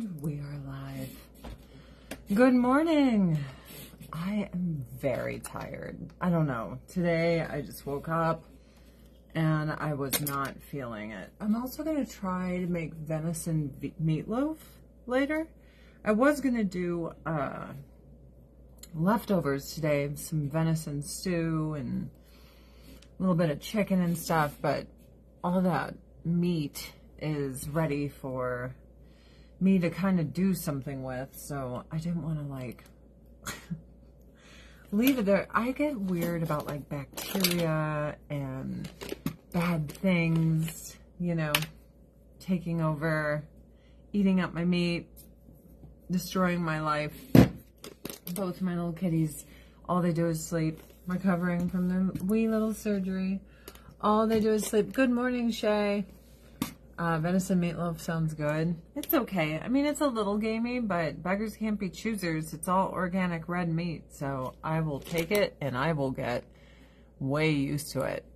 We are live. Good morning. I am very tired. I don't know. Today I just woke up and I was not feeling it. I'm also going to try to make venison meatloaf later. I was going to do uh, leftovers today, some venison stew and a little bit of chicken and stuff, but all that meat is ready for me to kind of do something with, so I didn't want to like leave it there. I get weird about like bacteria and bad things, you know, taking over, eating up my meat, destroying my life. Both my little kitties, all they do is sleep, recovering from their wee little surgery. All they do is sleep. Good morning, Shay. Uh, venison meatloaf sounds good. It's okay. I mean, it's a little gamey, but beggars can't be choosers. It's all organic red meat, so I will take it and I will get way used to it.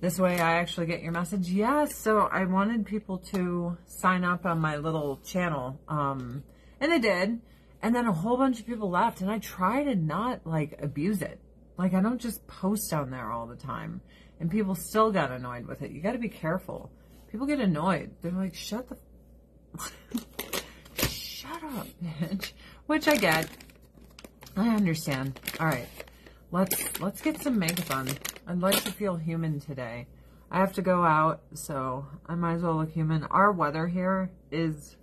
This way I actually get your message. Yes, so I wanted people to sign up on my little channel, um, and they did. And then a whole bunch of people left, and I try to not, like, abuse it. Like, I don't just post on there all the time, and people still got annoyed with it. You got to be careful People get annoyed. They're like, shut the... shut up, bitch. Which I get. I understand. All right. Let's let's get some makeup on. I'd like to feel human today. I have to go out, so I might as well look human. Our weather here is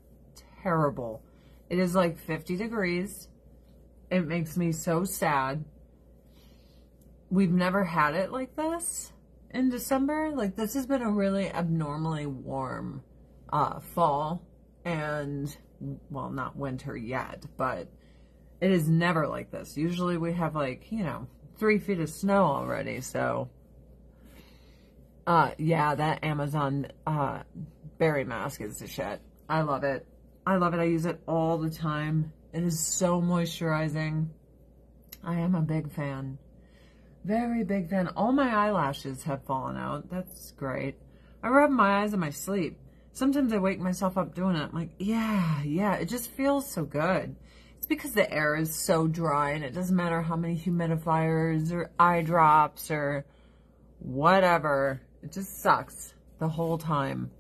terrible. It is like 50 degrees. It makes me so sad. We've never had it like this in December. Like this has been a really abnormally warm uh, fall and well, not winter yet, but it is never like this. Usually we have like, you know, three feet of snow already. So, uh, yeah, that Amazon, uh, berry mask is the shit. I love it. I love it. I use it all the time. It is so moisturizing. I am a big fan. Very big fan. All my eyelashes have fallen out. That's great. I rub my eyes in my sleep. Sometimes I wake myself up doing it. I'm like, yeah, yeah, it just feels so good. It's because the air is so dry and it doesn't matter how many humidifiers or eye drops or whatever. It just sucks the whole time.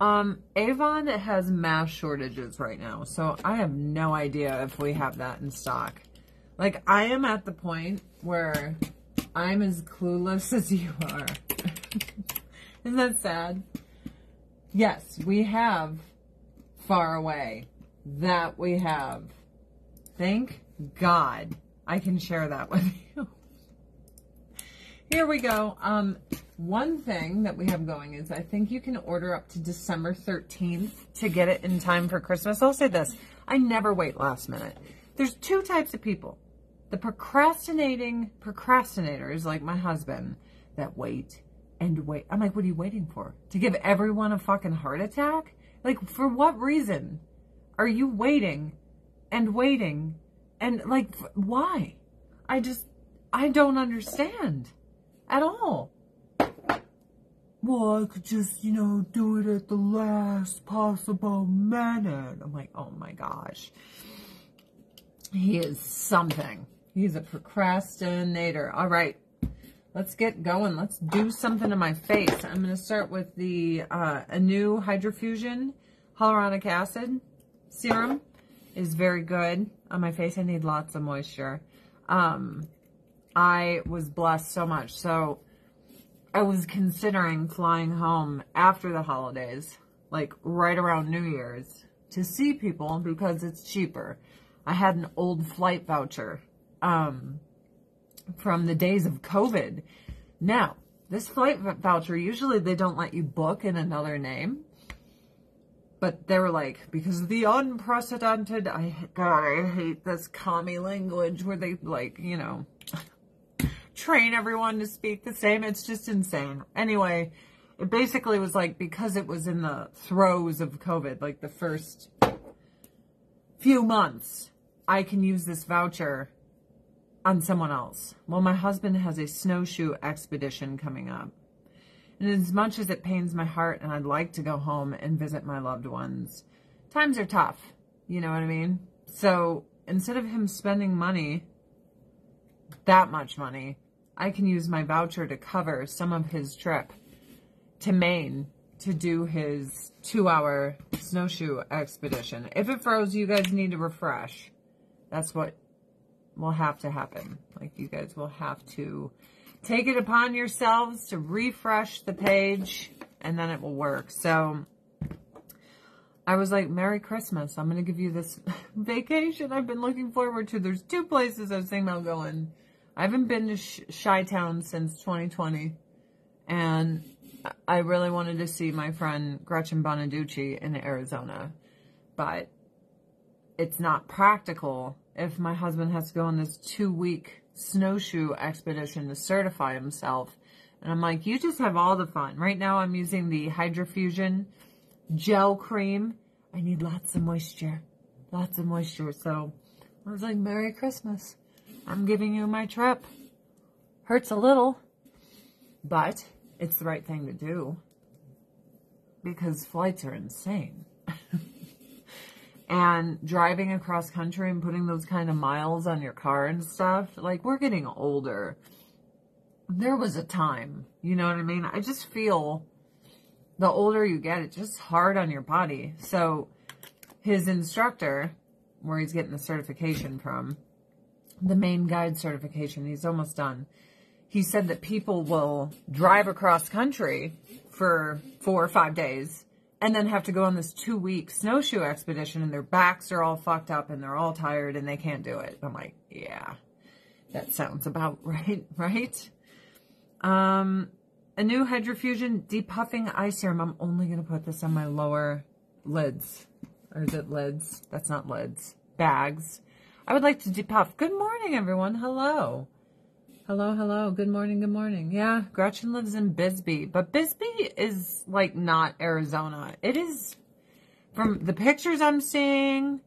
Um, Avon has mass shortages right now, so I have no idea if we have that in stock. Like, I am at the point where I'm as clueless as you are. Isn't that sad? Yes, we have far away. That we have. Thank God I can share that with you. Here we go. Um, one thing that we have going is I think you can order up to December 13th to get it in time for Christmas. I'll say this. I never wait last minute. There's two types of people. The procrastinating procrastinators, like my husband, that wait and wait. I'm like, what are you waiting for? To give everyone a fucking heart attack? Like, for what reason are you waiting and waiting? And, like, why? I just, I don't understand at all. Well, I could just, you know, do it at the last possible minute. I'm like, oh my gosh. He is something. He's a procrastinator. All right, let's get going. Let's do something to my face. I'm going to start with the uh, Anew Hydrofusion Hyaluronic Acid Serum. is very good on my face. I need lots of moisture. Um, I was blessed so much. So I was considering flying home after the holidays, like right around New Year's, to see people because it's cheaper. I had an old flight voucher um, from the days of COVID. Now, this flight voucher, usually they don't let you book in another name. But they were like, because of the unprecedented, I, God, I hate this commie language where they like, you know, train everyone to speak the same. It's just insane. Anyway, it basically was like, because it was in the throes of COVID, like the first few months, I can use this voucher on someone else. Well, my husband has a snowshoe expedition coming up. And as much as it pains my heart and I'd like to go home and visit my loved ones, times are tough. You know what I mean? So instead of him spending money, that much money, I can use my voucher to cover some of his trip to Maine to do his two hour snowshoe expedition. If it froze, you guys need to refresh. That's what will have to happen. Like you guys will have to take it upon yourselves to refresh the page and then it will work. So I was like, Merry Christmas. I'm going to give you this vacation I've been looking forward to. There's two places I was thinking about going. I haven't been to Chi Town since 2020. And I really wanted to see my friend Gretchen Bonaducci in Arizona. But it's not practical if my husband has to go on this two week snowshoe expedition to certify himself. And I'm like, you just have all the fun. Right now I'm using the Hydrofusion gel cream. I need lots of moisture. Lots of moisture. So I was like, Merry Christmas. I'm giving you my trip. Hurts a little, but it's the right thing to do because flights are insane. and driving across country and putting those kind of miles on your car and stuff, like we're getting older. There was a time, you know what I mean? I just feel the older you get, it's just hard on your body. So his instructor, where he's getting the certification from, the Maine guide certification, he's almost done. He said that people will drive across country for four or five days and then have to go on this two week snowshoe expedition and their backs are all fucked up and they're all tired and they can't do it. I'm like, yeah, that sounds about right, right? Um, Anew Hydrofusion depuffing eye serum. I'm only going to put this on my lower lids. Or is it lids? That's not lids. Bags. I would like to depuff. Good morning, everyone. Hello. Hello, hello. Good morning, good morning. Yeah, Gretchen lives in Bisbee. But Bisbee is, like, not Arizona. It is, from the pictures I'm seeing,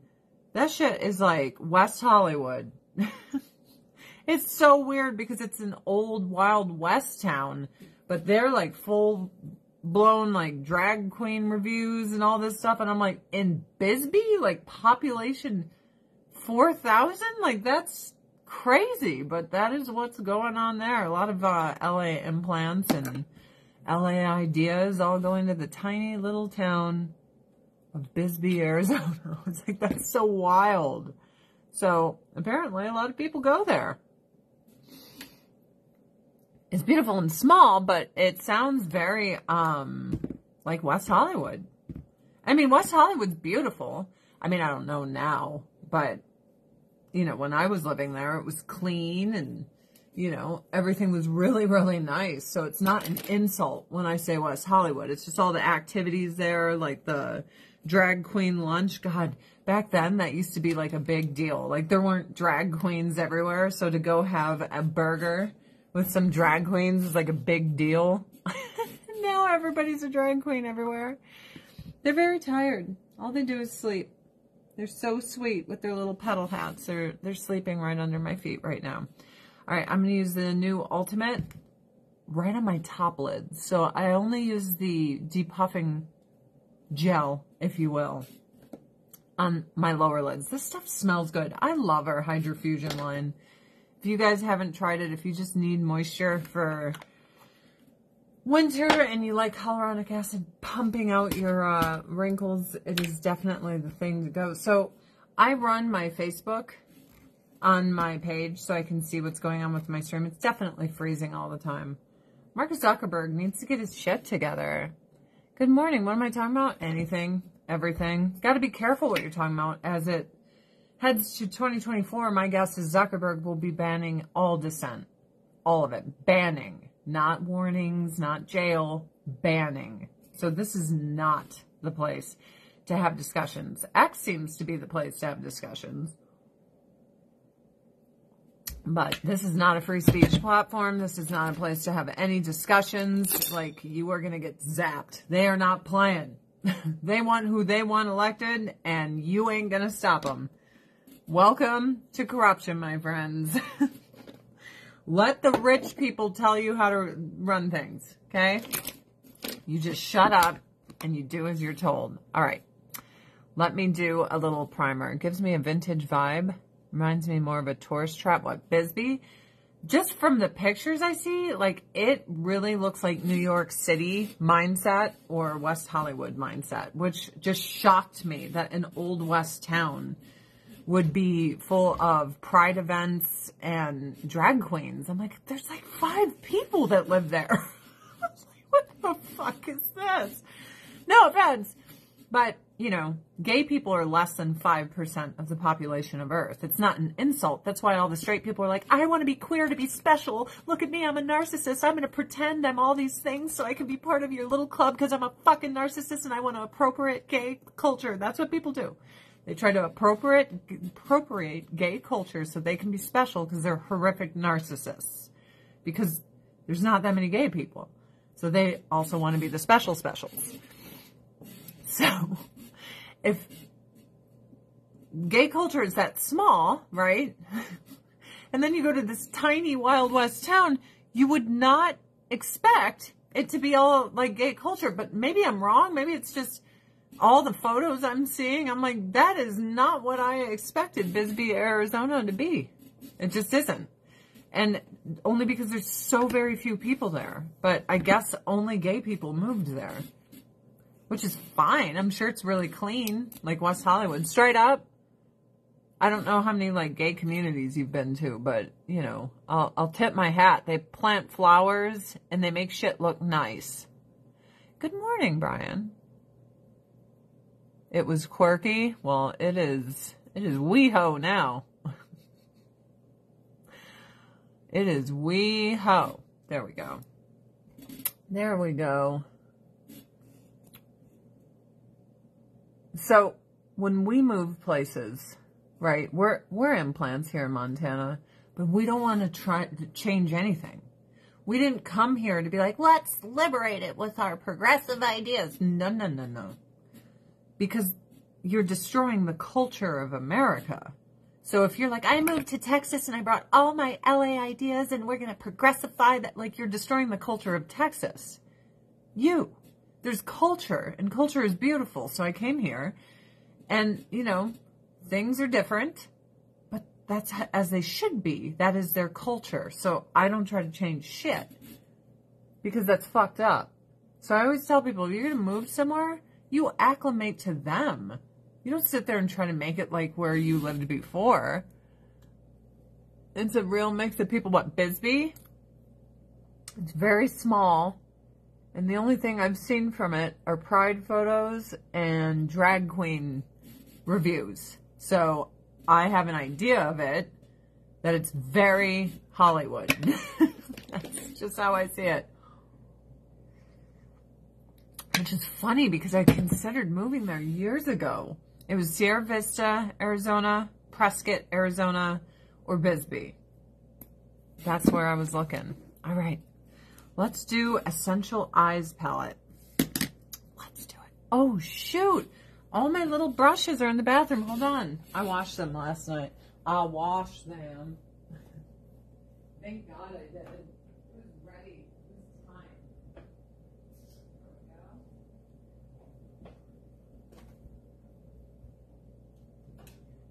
that shit is, like, West Hollywood. it's so weird because it's an old Wild West town but they're like full blown like drag queen revues and all this stuff. And I'm like, in Bisbee, like population 4,000? Like that's crazy, but that is what's going on there. A lot of uh, LA implants and LA ideas all going to the tiny little town of Bisbee, Arizona. It's like, that's so wild. So apparently a lot of people go there it's beautiful and small, but it sounds very um like West Hollywood. I mean, West Hollywood's beautiful. I mean, I don't know now, but you know, when I was living there, it was clean and you know, everything was really, really nice. So it's not an insult when I say West Hollywood. It's just all the activities there, like the drag queen lunch. God, back then that used to be like a big deal. Like there weren't drag queens everywhere. So to go have a burger with some drag queens is like a big deal. now everybody's a drag queen everywhere. They're very tired. All they do is sleep. They're so sweet with their little petal hats. They're, they're sleeping right under my feet right now. All right, I'm going to use the new Ultimate right on my top lid. So I only use the depuffing gel, if you will, on my lower lids. This stuff smells good. I love our Hydrofusion line. If you guys haven't tried it, if you just need moisture for winter and you like hyaluronic acid pumping out your uh, wrinkles, it is definitely the thing to go. So I run my Facebook on my page so I can see what's going on with my stream. It's definitely freezing all the time. Mark Zuckerberg needs to get his shit together. Good morning. What am I talking about? Anything, everything. Got to be careful what you're talking about as it heads to 2024, my guess is Zuckerberg will be banning all dissent. All of it. Banning. Not warnings, not jail, banning. So this is not the place to have discussions. X seems to be the place to have discussions. But this is not a free speech platform. This is not a place to have any discussions. Like, you are going to get zapped. They are not playing. they want who they want elected, and you ain't going to stop them. Welcome to corruption, my friends. Let the rich people tell you how to run things, okay? You just shut up and you do as you're told. All right. let me do a little primer. It gives me a vintage vibe. Reminds me more of a tourist trap. What, Bisbee? Just from the pictures I see, like it really looks like New York City mindset or West Hollywood mindset, which just shocked me that an old West town would be full of pride events and drag queens. I'm like, there's like five people that live there. what the fuck is this? No offense, but you know, gay people are less than 5% of the population of Earth. It's not an insult. That's why all the straight people are like, I want to be queer to be special. Look at me, I'm a narcissist. I'm going to pretend I'm all these things so I can be part of your little club because I'm a fucking narcissist and I want to appropriate gay culture. That's what people do. They try to appropriate, appropriate gay culture so they can be special because they're horrific narcissists. Because there's not that many gay people. So they also want to be the special specials. So if gay culture is that small, right? and then you go to this tiny Wild West town, you would not expect it to be all like gay culture. But maybe I'm wrong. Maybe it's just all the photos I'm seeing. I'm like, that is not what I expected Bisbee, Arizona to be. It just isn't. And only because there's so very few people there. But I guess only gay people moved there which is fine. I'm sure it's really clean, like West Hollywood. Straight up, I don't know how many like gay communities you've been to, but you know, I'll I'll tip my hat. They plant flowers and they make shit look nice. Good morning, Brian. It was quirky. Well, it is it is WeHo now. it is WeHo. There we go. There we go. So when we move places, right, we're, we're implants here in Montana, but we don't want to try to change anything. We didn't come here to be like, let's liberate it with our progressive ideas. No, no, no, no. Because you're destroying the culture of America. So if you're like, I moved to Texas and I brought all my LA ideas and we're going to progressify that, like you're destroying the culture of Texas. You there's culture and culture is beautiful. So I came here and, you know, things are different, but that's as they should be. That is their culture. So I don't try to change shit because that's fucked up. So I always tell people, if you're going to move somewhere, you acclimate to them. You don't sit there and try to make it like where you lived before. It's a real mix of people. What, Bisbee? It's very small. And the only thing I've seen from it are pride photos and drag queen revues. So I have an idea of it that it's very Hollywood. That's just how I see it. Which is funny because I considered moving there years ago. It was Sierra Vista, Arizona, Prescott, Arizona, or Bisbee. That's where I was looking. All right. Let's do Essential Eyes palette. Let's do it. Oh, shoot. All my little brushes are in the bathroom. Hold on. I washed them last night. I washed them. Thank God I did. It was ready. It was time.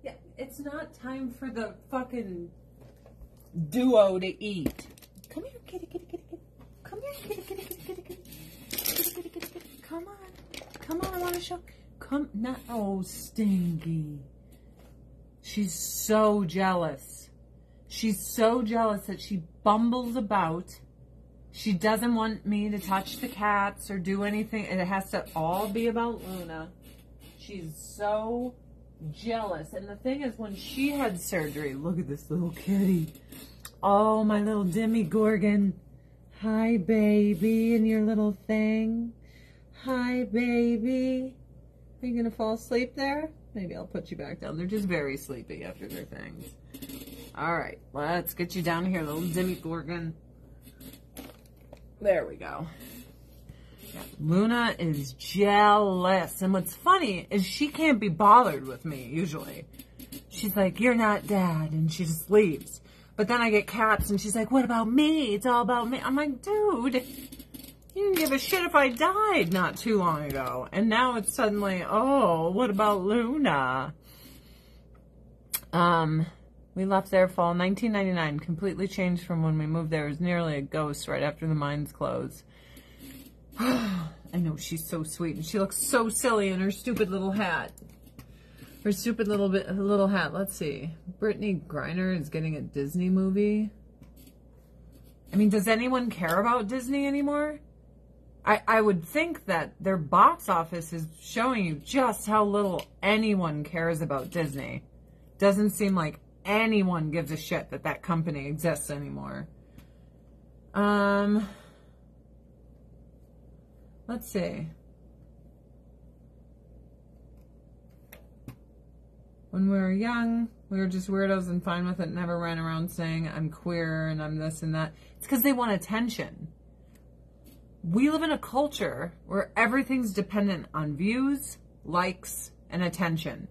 Yeah, it's not time for the fucking duo to eat. Come here, kitty, kitty, kitty, kitty. Come here, kitty, kitty, kitty, kitty, kitty. Kitty, kitty. Come on. Come on, I want to show. Come, not, oh, Stinky. She's so jealous. She's so jealous that she bumbles about. She doesn't want me to touch the cats or do anything. And It has to all be about Luna. She's so jealous. And the thing is, when she had surgery, look at this little kitty. Oh, my little Demogorgon. Hi, baby, and your little thing. Hi, baby. Are you going to fall asleep there? Maybe I'll put you back down. They're just very sleepy after their things. All right, let's get you down here, little Demogorgon. There we go. Luna is jealous. And what's funny is she can't be bothered with me, usually. She's like, you're not dad, and she just leaves. But then I get cats and she's like, what about me? It's all about me. I'm like, dude, you didn't give a shit if I died not too long ago. And now it's suddenly, oh, what about Luna? Um, we left there fall 1999, completely changed from when we moved there. It was nearly a ghost right after the mines closed. I know she's so sweet and she looks so silly in her stupid little hat. Her stupid little bit little hat. Let's see. Brittney Griner is getting a Disney movie. I mean, does anyone care about Disney anymore? I, I would think that their box office is showing you just how little anyone cares about Disney. Doesn't seem like anyone gives a shit that that company exists anymore. Um, let's see. When we were young, we were just weirdos and fine with it, never ran around saying I'm queer and I'm this and that. It's because they want attention. We live in a culture where everything's dependent on views, likes, and attention.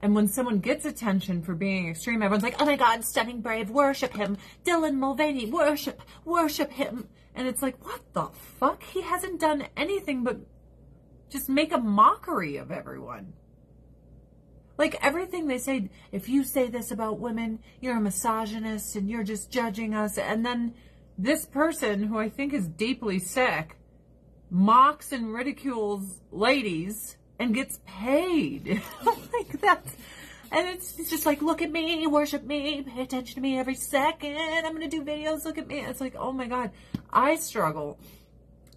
And when someone gets attention for being extreme, everyone's like, oh my God, stunning brave, worship him. Dylan Mulvaney, worship, worship him. And it's like, what the fuck? He hasn't done anything but just make a mockery of everyone. Like everything they say, if you say this about women, you're a misogynist and you're just judging us. And then this person, who I think is deeply sick, mocks and ridicules ladies and gets paid. like that's, and it's, it's just like, look at me, worship me, pay attention to me every second. I'm going to do videos. Look at me. It's like, oh my God, I struggle.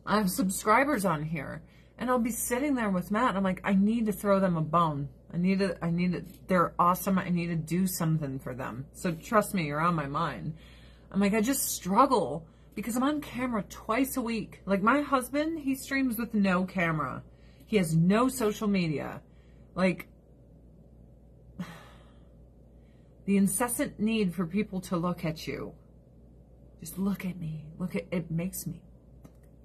I have subscribers on here and I'll be sitting there with Matt. and I'm like, I need to throw them a bone. I need to, I need to, they're awesome. I need to do something for them. So trust me, you're on my mind. I'm like, I just struggle because I'm on camera twice a week. Like my husband, he streams with no camera. He has no social media. Like, the incessant need for people to look at you. Just look at me. Look at, it makes me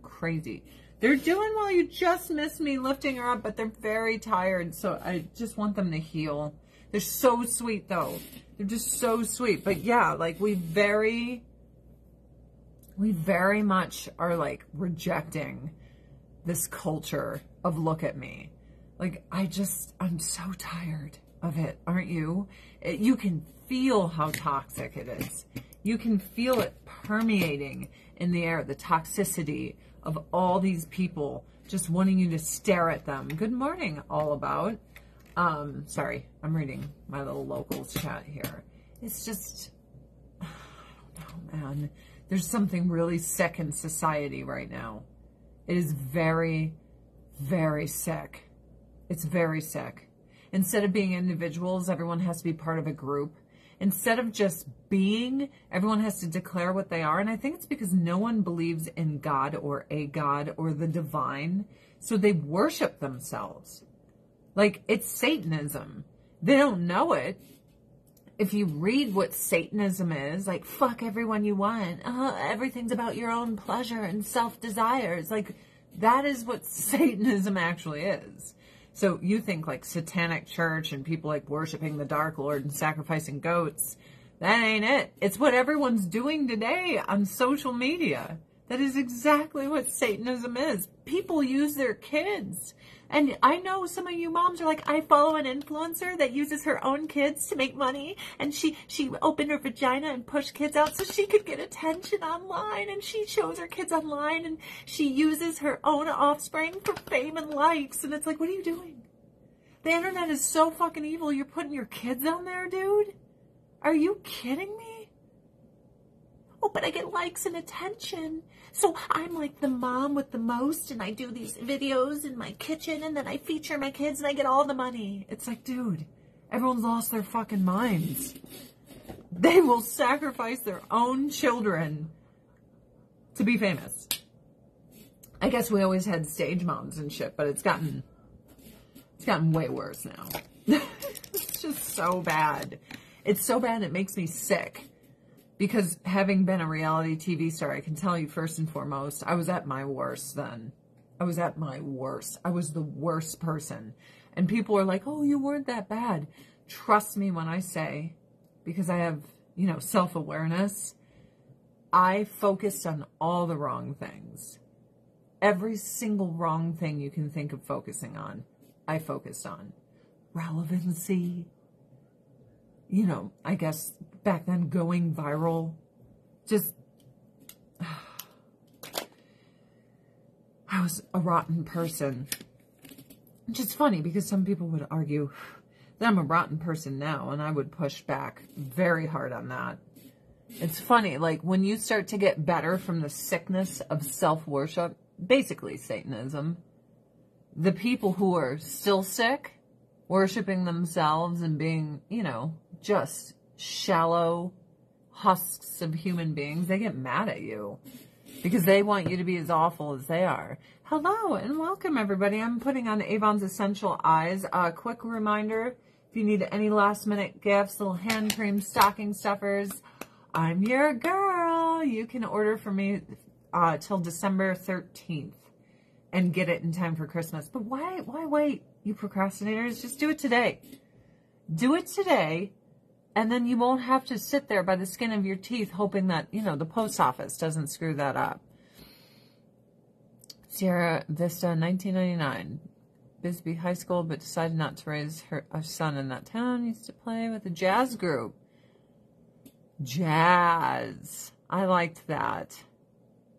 crazy. They're doing well. You just missed me lifting her up, but they're very tired. So I just want them to heal. They're so sweet though. They're just so sweet. But yeah, like we very, we very much are like rejecting this culture of look at me. Like I just, I'm so tired of it. Aren't you? You can feel how toxic it is. You can feel it permeating in the air, the toxicity of all these people just wanting you to stare at them. Good morning, all about. Um, sorry, I'm reading my little locals chat here. It's just, I don't know, man. There's something really sick in society right now. It is very, very sick. It's very sick. Instead of being individuals, everyone has to be part of a group instead of just being, everyone has to declare what they are. And I think it's because no one believes in God or a God or the divine. So they worship themselves. Like it's Satanism. They don't know it. If you read what Satanism is, like fuck everyone you want, uh, everything's about your own pleasure and self desires. Like that is what Satanism actually is. So you think like satanic church and people like worshiping the Dark Lord and sacrificing goats. That ain't it. It's what everyone's doing today on social media. That is exactly what Satanism is. People use their kids and I know some of you moms are like, I follow an influencer that uses her own kids to make money. And she, she opened her vagina and pushed kids out so she could get attention online. And she shows her kids online and she uses her own offspring for fame and likes. And it's like, what are you doing? The internet is so fucking evil. You're putting your kids on there, dude? Are you kidding me? Oh, but I get likes and attention. So I'm like the mom with the most and I do these videos in my kitchen and then I feature my kids and I get all the money. It's like, dude, everyone's lost their fucking minds. They will sacrifice their own children to be famous. I guess we always had stage moms and shit, but it's gotten, it's gotten way worse now. it's just so bad. It's so bad it makes me sick because having been a reality TV star, I can tell you first and foremost, I was at my worst then. I was at my worst. I was the worst person. And people are like, oh, you weren't that bad. Trust me when I say, because I have, you know, self-awareness, I focused on all the wrong things. every single wrong thing you can think of focusing on, I focused on. Relevancy, you know, I guess back then going viral, just, I was a rotten person. Which is funny because some people would argue that I'm a rotten person now, and I would push back very hard on that. It's funny, like when you start to get better from the sickness of self worship, basically Satanism, the people who are still sick, worshiping themselves and being, you know, just shallow husks of human beings, they get mad at you because they want you to be as awful as they are. Hello and welcome everybody. I'm putting on Avon's Essential Eyes. A quick reminder, if you need any last minute gifts, little hand cream, stocking stuffers, I'm your girl. You can order from me uh, till December 13th and get it in time for Christmas. But why, why wait, you procrastinators? Just do it today. Do it today, and then you won't have to sit there by the skin of your teeth hoping that, you know, the post office doesn't screw that up. Sierra Vista, 1999. Bisbee High School, but decided not to raise her a son in that town. Used to play with a jazz group. Jazz. I liked that.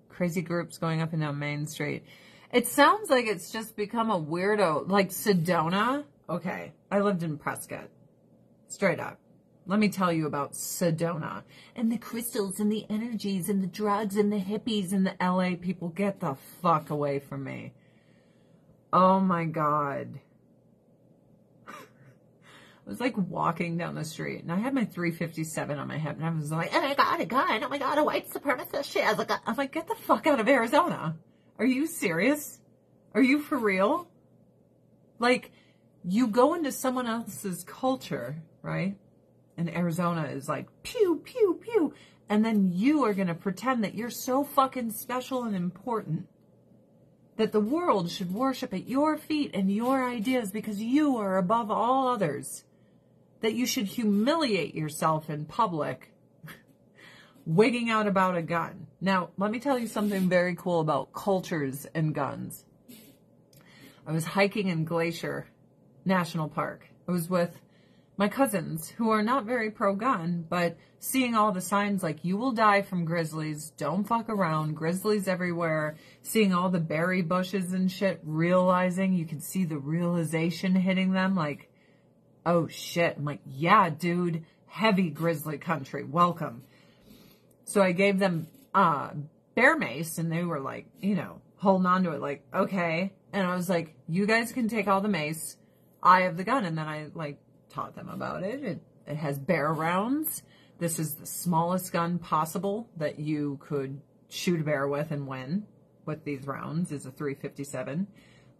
Crazy groups going up and down Main Street. It sounds like it's just become a weirdo. Like Sedona. Okay. I lived in Prescott. Straight up. Let me tell you about Sedona and the crystals and the energies and the drugs and the hippies and the LA people. Get the fuck away from me. Oh my God. I was like walking down the street and I had my 357 on my hip and I was like, oh my God, a gun. Oh my God, a white supremacist. She has a gun. I'm like, get the fuck out of Arizona. Are you serious? Are you for real? Like, you go into someone else's culture, right? And Arizona is like, pew, pew, pew. And then you are going to pretend that you're so fucking special and important that the world should worship at your feet and your ideas because you are above all others that you should humiliate yourself in public wigging out about a gun. Now, let me tell you something very cool about cultures and guns. I was hiking in Glacier National Park. I was with my cousins who are not very pro gun, but seeing all the signs like you will die from grizzlies, don't fuck around, grizzlies everywhere, seeing all the berry bushes and shit, realizing you can see the realization hitting them like, oh shit. I'm like, yeah, dude, heavy grizzly country. Welcome. So I gave them uh bear mace and they were like, you know, holding on to it like, okay. And I was like, you guys can take all the mace. I have the gun. And then I like taught them about it. It, it has bear rounds. This is the smallest gun possible that you could shoot a bear with and win with these rounds is a 357.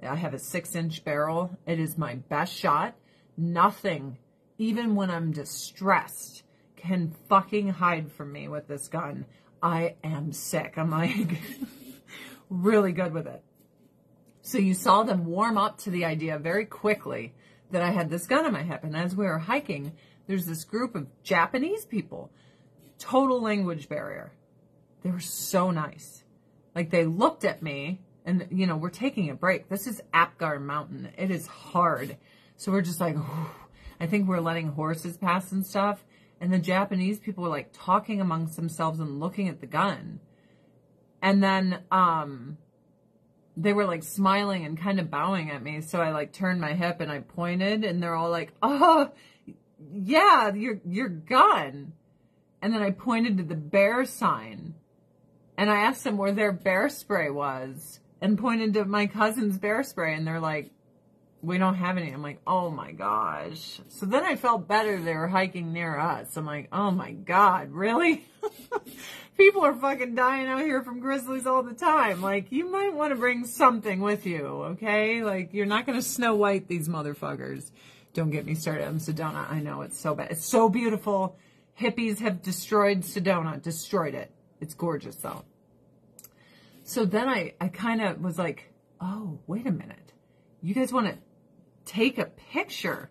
I have a six inch barrel. It is my best shot. Nothing, even when I'm distressed, can fucking hide from me with this gun. I am sick. I'm like really good with it. So you saw them warm up to the idea very quickly that I had this gun in my hip. And as we were hiking, there's this group of Japanese people, total language barrier. They were so nice. Like they looked at me and, you know, we're taking a break. This is Apgar Mountain. It is hard. So we're just like, I think we're letting horses pass and stuff. And the Japanese people were like talking amongst themselves and looking at the gun. And then um, they were like smiling and kind of bowing at me. So I like turned my hip and I pointed and they're all like, oh, yeah, you're you're gone." And then I pointed to the bear sign and I asked them where their bear spray was and pointed to my cousin's bear spray. And they're like, we don't have any. I'm like, oh my gosh. So then I felt better they were hiking near us. I'm like, oh my God, really? People are fucking dying out here from grizzlies all the time. Like, you might want to bring something with you, okay? Like, you're not going to snow white these motherfuckers. Don't get me started on Sedona. I know it's so bad. It's so beautiful. Hippies have destroyed Sedona, destroyed it. It's gorgeous though. So then I, I kind of was like, oh, wait a minute. You guys want to take a picture.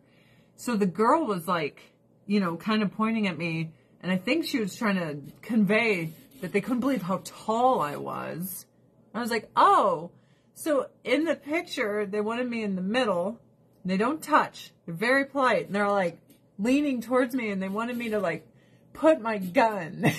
So the girl was like, you know, kind of pointing at me, and I think she was trying to convey that they couldn't believe how tall I was. I was like, oh. So in the picture, they wanted me in the middle. They don't touch. They're very polite. And they're like leaning towards me and they wanted me to like put my gun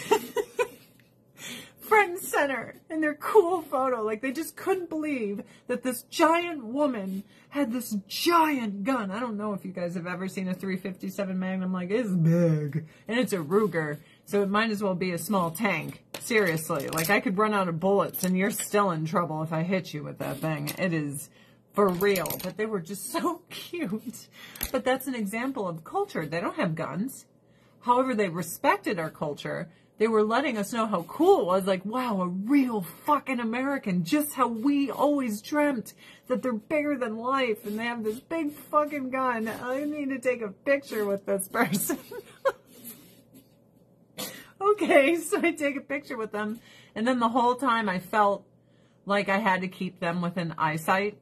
front and center in their cool photo. Like they just couldn't believe that this giant woman had this giant gun. I don't know if you guys have ever seen a 357 Magnum. Like it's big and it's a Ruger. So it might as well be a small tank. Seriously. Like I could run out of bullets and you're still in trouble if I hit you with that thing. It is for real. But they were just so cute. But that's an example of culture. They don't have guns. However, they respected our culture. They were letting us know how cool it was. Like, wow, a real fucking American. Just how we always dreamt that they're bigger than life and they have this big fucking gun. I need to take a picture with this person. okay, so I take a picture with them. And then the whole time I felt like I had to keep them within eyesight.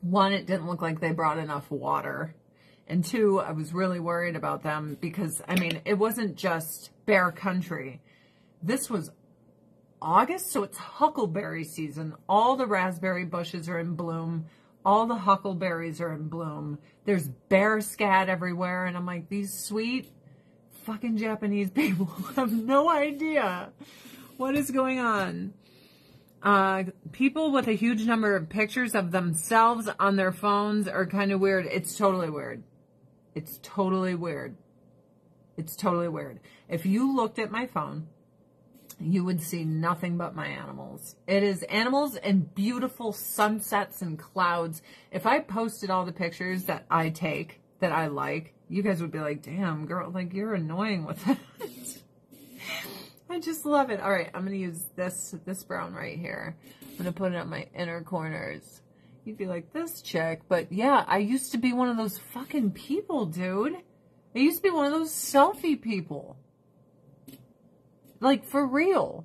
One, it didn't look like they brought enough water. And two, I was really worried about them because, I mean, it wasn't just bear country. This was August, so it's huckleberry season. All the raspberry bushes are in bloom. All the huckleberries are in bloom. There's bear scat everywhere. And I'm like, these sweet fucking Japanese people have no idea what is going on. Uh, people with a huge number of pictures of themselves on their phones are kind of weird. It's totally weird. It's totally weird. It's totally weird. If you looked at my phone, you would see nothing but my animals. It is animals and beautiful sunsets and clouds. If I posted all the pictures that I take that I like, you guys would be like, damn, girl, like you're annoying with it. I just love it. All right, I'm going to use this, this brown right here. I'm going to put it on my inner corners. You'd be like, this chick. But yeah, I used to be one of those fucking people, dude. I used to be one of those selfie people. Like, for real.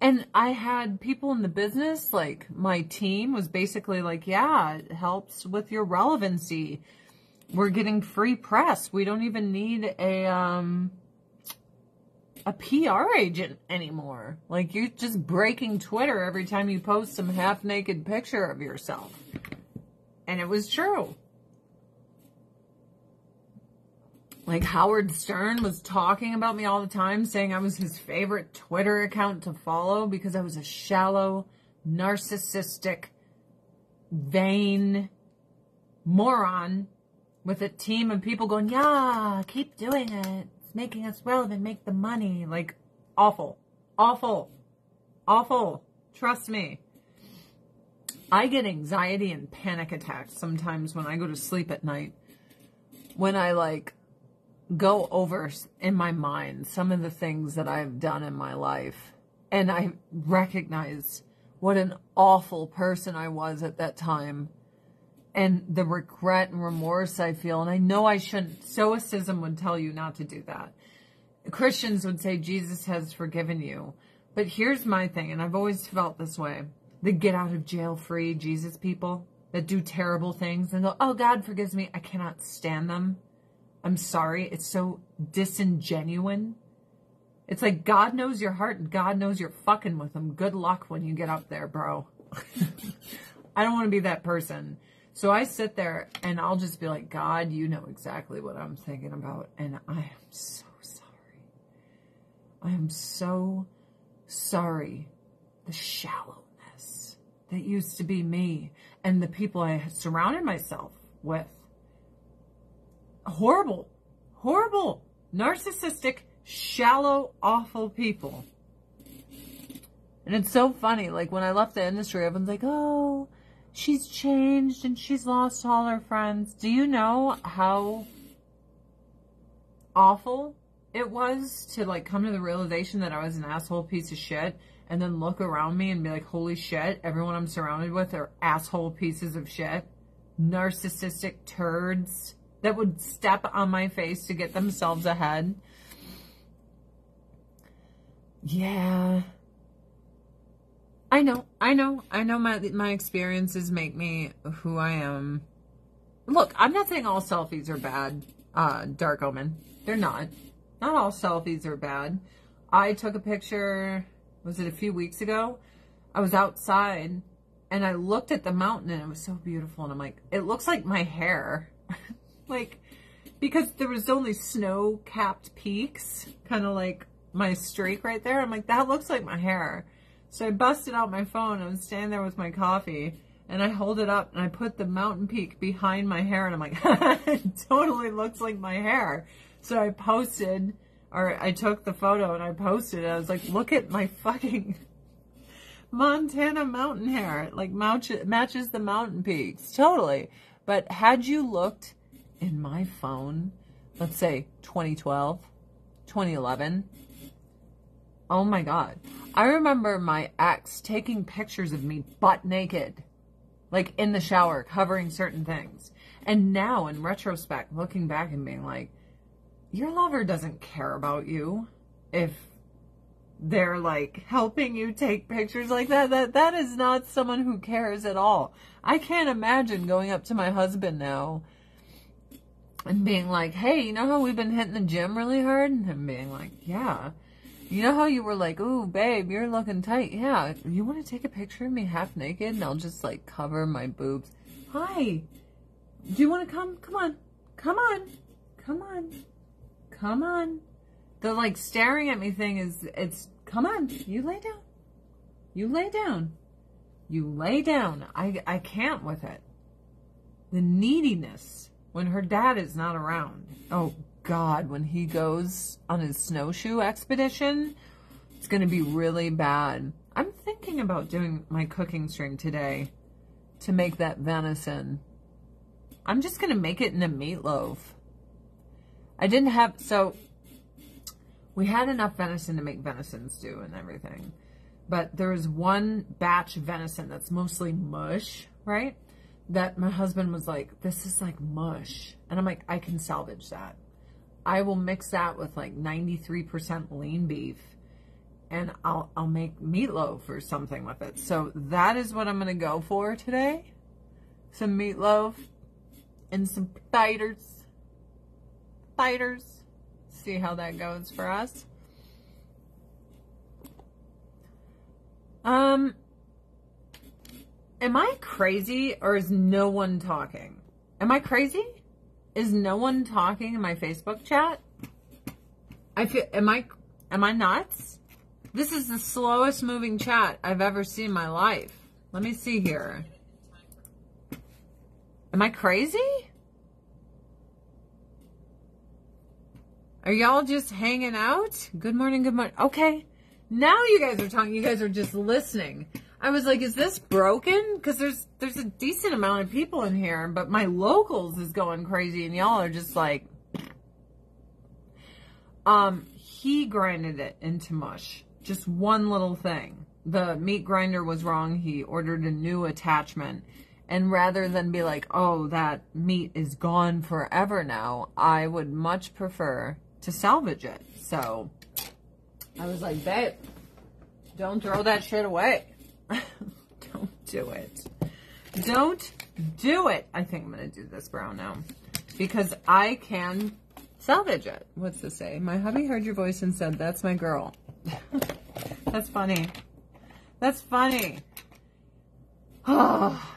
And I had people in the business, like my team was basically like, yeah, it helps with your relevancy. We're getting free press. We don't even need a, um, a PR agent anymore. Like you're just breaking Twitter every time you post some half naked picture of yourself. And it was true. Like Howard Stern was talking about me all the time, saying I was his favorite Twitter account to follow because I was a shallow, narcissistic, vain moron with a team of people going, yeah, keep doing it It's making us relevant, make the money. Like, awful. Awful. Awful. Trust me. I get anxiety and panic attacks sometimes when I go to sleep at night. When I like go over in my mind some of the things that I've done in my life and I recognize what an awful person I was at that time and the regret and remorse I feel. And I know I shouldn't. Stoicism would tell you not to do that. Christians would say Jesus has forgiven you. But here's my thing, and I've always felt this way. The get out of jail free Jesus people that do terrible things and go, oh, God forgives me. I cannot stand them. I'm sorry. It's so disingenuine. It's like God knows your heart and God knows you're fucking with them. Good luck when you get up there, bro. I don't want to be that person. So I sit there and I'll just be like, God, you know exactly what I'm thinking about. And I am so sorry. I am so sorry. The shallowness that used to be me and the people I surrounded myself with. Horrible, horrible, narcissistic, shallow, awful people. And it's so funny. Like when I left the industry, everyone's like, oh, she's changed and she's lost all her friends. Do you know how awful it was to like come to the realization that I was an asshole piece of shit and then look around me and be like, holy shit, everyone I'm surrounded with are asshole pieces of shit, narcissistic turds that would step on my face to get themselves ahead. Yeah. I know, I know, I know my my experiences make me who I am. Look, I'm not saying all selfies are bad, uh, Dark Omen. They're not. Not all selfies are bad. I took a picture, was it a few weeks ago? I was outside and I looked at the mountain and it was so beautiful. And I'm like, it looks like my hair. like, because there was only snow capped peaks, kind of like my streak right there. I'm like, that looks like my hair. So I busted out my phone. I'm standing there with my coffee and I hold it up and I put the mountain peak behind my hair and I'm like, it totally looks like my hair. So I posted, or I took the photo and I posted it. I was like, look at my fucking Montana mountain hair. Like matches the mountain peaks. Totally. But had you looked in my phone, let's say 2012, 2011, oh my God. I remember my ex taking pictures of me butt naked like in the shower, covering certain things. And now, in retrospect, looking back and being like, your lover doesn't care about you if they're like helping you take pictures like that. That that is not someone who cares at all. I can't imagine going up to my husband now and being like, "Hey, you know how we've been hitting the gym really hard?" And him being like, "Yeah." You know how you were like, ooh, babe, you're looking tight. Yeah, you want to take a picture of me half naked and I'll just like cover my boobs. Hi. Do you want to come? Come on. Come on. Come on. Come on. The like staring at me thing is, it's, come on. You lay down. You lay down. You lay down. I, I can't with it. The neediness when her dad is not around. Oh, God, when he goes on his snowshoe expedition, it's going to be really bad. I'm thinking about doing my cooking string today to make that venison. I'm just going to make it in a meatloaf. I didn't have, so we had enough venison to make venison stew and everything. But there is one batch of venison that's mostly mush, right? That my husband was like, this is like mush. And I'm like, I can salvage that. I will mix that with like 93% lean beef and I'll, I'll make meatloaf or something with it. So that is what I'm going to go for today. Some meatloaf and some potatoes. Potatoes. See how that goes for us. Um, am I crazy or is no one talking? Am I crazy? Is no one talking in my Facebook chat? I feel am I am I nuts? This is the slowest moving chat I've ever seen in my life. Let me see here. Am I crazy? Are y'all just hanging out? Good morning, good morning. Okay. Now you guys are talking. You guys are just listening. I was like, is this broken? Because there's there's a decent amount of people in here, but my locals is going crazy, and y'all are just like, um, he grinded it into mush. Just one little thing. The meat grinder was wrong. He ordered a new attachment. And rather than be like, oh, that meat is gone forever now, I would much prefer to salvage it. So I was like, babe, don't throw that shit away. Don't do it. Don't do it. I think I'm going to do this brown now because I can salvage it. What's this say? My hubby heard your voice and said, that's my girl. that's funny. That's funny. Oh,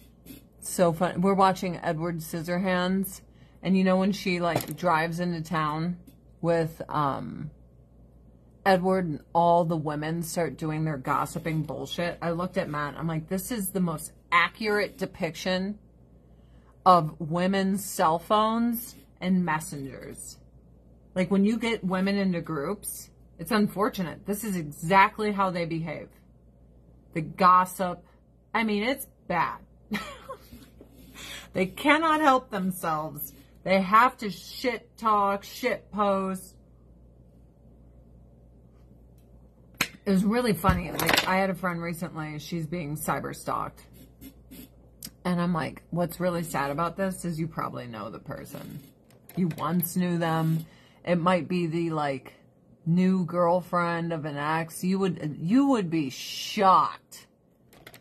so fun. We're watching Edward Scissorhands. And you know when she like drives into town with um Edward and all the women start doing their gossiping bullshit, I looked at Matt. I'm like, this is the most accurate depiction of women's cell phones and messengers. Like when you get women into groups, it's unfortunate. This is exactly how they behave. The gossip. I mean, it's bad. they cannot help themselves. They have to shit talk, shit post, It was really funny. Like, I had a friend recently, she's being cyber stalked. And I'm like, what's really sad about this is you probably know the person. You once knew them. It might be the, like, new girlfriend of an ex. You would, you would be shocked.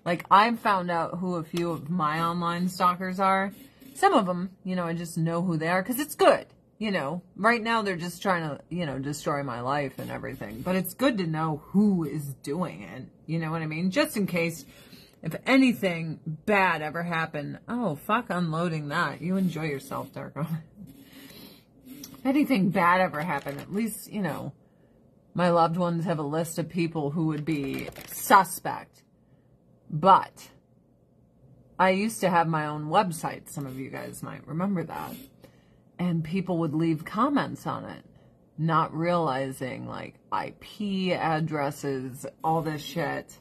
Like, I've found out who a few of my online stalkers are. Some of them, you know, I just know who they are because it's good you know, right now they're just trying to, you know, destroy my life and everything. But it's good to know who is doing it. You know what I mean? Just in case if anything bad ever happened, oh, fuck unloading that. You enjoy yourself, Darko. if anything bad ever happened, at least, you know, my loved ones have a list of people who would be suspect. But I used to have my own website. Some of you guys might remember that. And people would leave comments on it, not realizing like IP addresses, all this shit,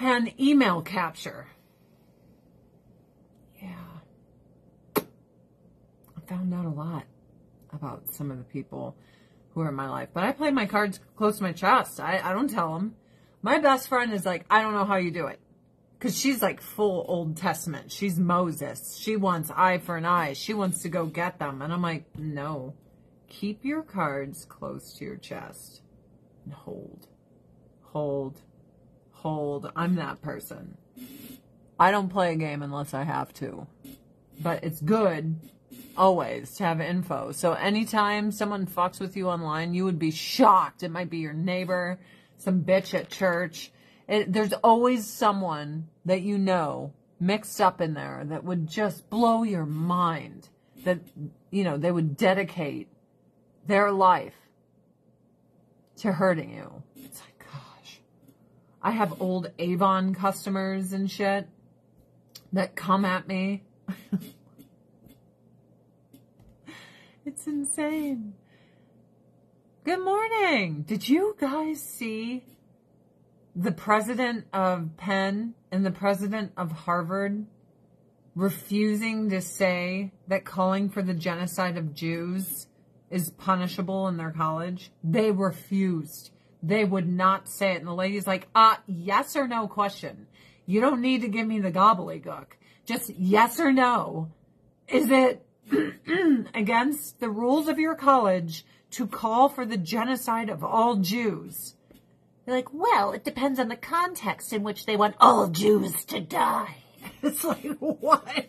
and email capture. Yeah. I found out a lot about some of the people who are in my life. But I play my cards close to my chest. I, I don't tell them. My best friend is like, I don't know how you do it. Because she's like full Old Testament. She's Moses. She wants eye for an eye. She wants to go get them. And I'm like, no. Keep your cards close to your chest. And hold. Hold. Hold. I'm that person. I don't play a game unless I have to. But it's good always to have info. So anytime someone fucks with you online, you would be shocked. It might be your neighbor, some bitch at church. It, there's always someone that you know mixed up in there that would just blow your mind. That, you know, they would dedicate their life to hurting you. It's like, gosh. I have old Avon customers and shit that come at me. It's insane. Good morning. Did you guys see the president of Penn and the president of Harvard refusing to say that calling for the genocide of Jews is punishable in their college? They refused. They would not say it. And the lady's like, uh, yes or no question. You don't need to give me the gobbledygook. Just yes or no. Is it against the rules of your college to call for the genocide of all Jews. They're like, well, it depends on the context in which they want all Jews to die. It's like, what?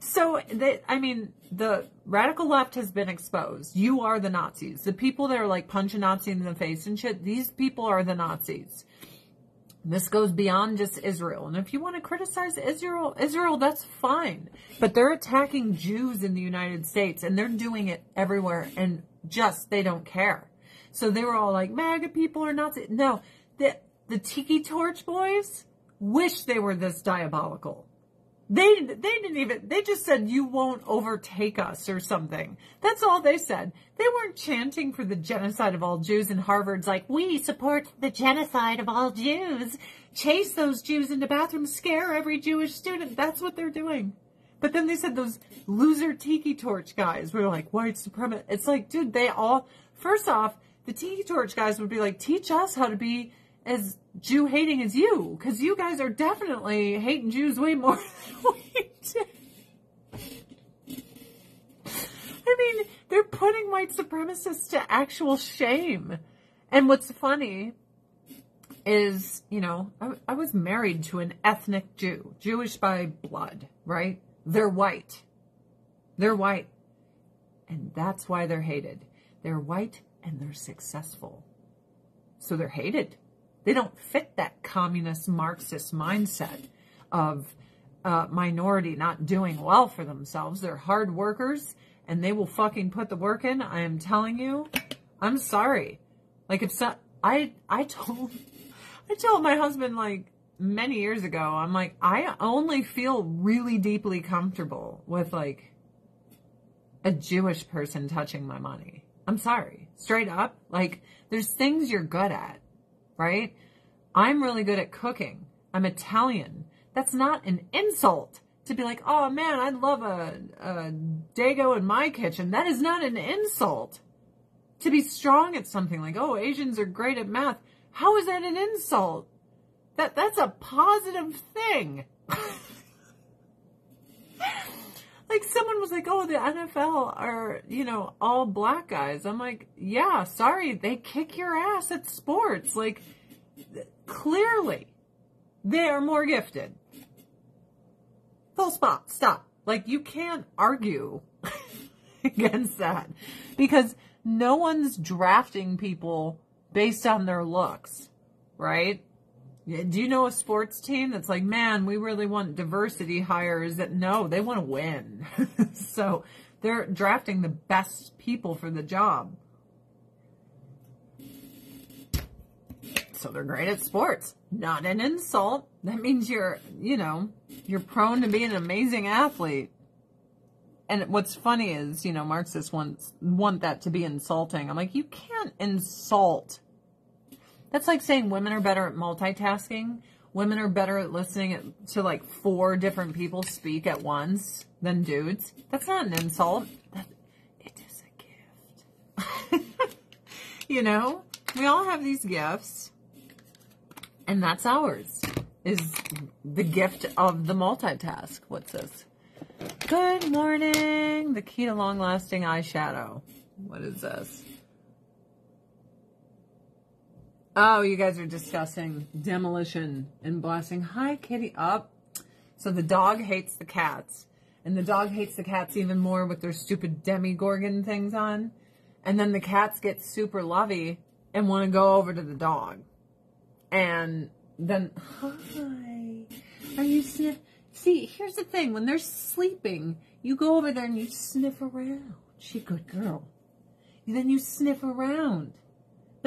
So, that, I mean, the radical left has been exposed. You are the Nazis. The people that are like punching Nazis in the face and shit, these people are the Nazis. This goes beyond just Israel. And if you want to criticize Israel, Israel, that's fine. But they're attacking Jews in the United States and they're doing it everywhere and just they don't care. So they were all like, MAGA people are not. No, the, the Tiki Torch boys wish they were this diabolical. They they didn't even they just said you won't overtake us or something. That's all they said. They weren't chanting for the genocide of all Jews and Harvard's like, "We support the genocide of all Jews. Chase those Jews into bathrooms, scare every Jewish student." That's what they're doing. But then they said those loser tiki torch guys were like white supremacist. It's like, dude, they all first off, the tiki torch guys would be like, "Teach us how to be as Jew hating as you, because you guys are definitely hating Jews way more than we do. I mean, they're putting white supremacists to actual shame. And what's funny is, you know, I, I was married to an ethnic Jew, Jewish by blood, right? They're white. They're white. And that's why they're hated. They're white and they're successful. So they're hated. They don't fit that communist Marxist mindset of uh, minority not doing well for themselves. They're hard workers and they will fucking put the work in. I am telling you, I'm sorry. Like if so, I I told I told my husband like many years ago, I'm like I only feel really deeply comfortable with like a Jewish person touching my money. I'm sorry. Straight up, like there's things you're good at right? I'm really good at cooking. I'm Italian. That's not an insult to be like, oh man, I'd love a, a Dago in my kitchen. That is not an insult. To be strong at something like, oh, Asians are great at math. How is that an insult? That that's a positive thing. like someone was like, "Oh, the NFL are, you know, all black guys." I'm like, "Yeah, sorry, they kick your ass at sports." Like clearly they are more gifted. Full spot. Stop. Like you can't argue against that because no one's drafting people based on their looks, right? Do you know a sports team that's like, man, we really want diversity hires that no, they want to win. so they're drafting the best people for the job. So they're great at sports. Not an insult. That means you're, you know, you're prone to be an amazing athlete. And what's funny is, you know, Marxists want, want that to be insulting. I'm like, you can't insult that's like saying women are better at multitasking. Women are better at listening to like four different people speak at once than dudes. That's not an insult. That, it is a gift. you know, we all have these gifts, and that's ours. Is the gift of the multitask. What's this? Good morning. The key to long lasting eyeshadow. What is this? Oh, you guys are discussing demolition and blessing. Hi, kitty. Up. So the dog hates the cats. And the dog hates the cats even more with their stupid demigorgon things on. And then the cats get super lovey and want to go over to the dog. And then, hi. Are you sniff? See, here's the thing. When they're sleeping, you go over there and you sniff around. She good girl. And then you sniff around.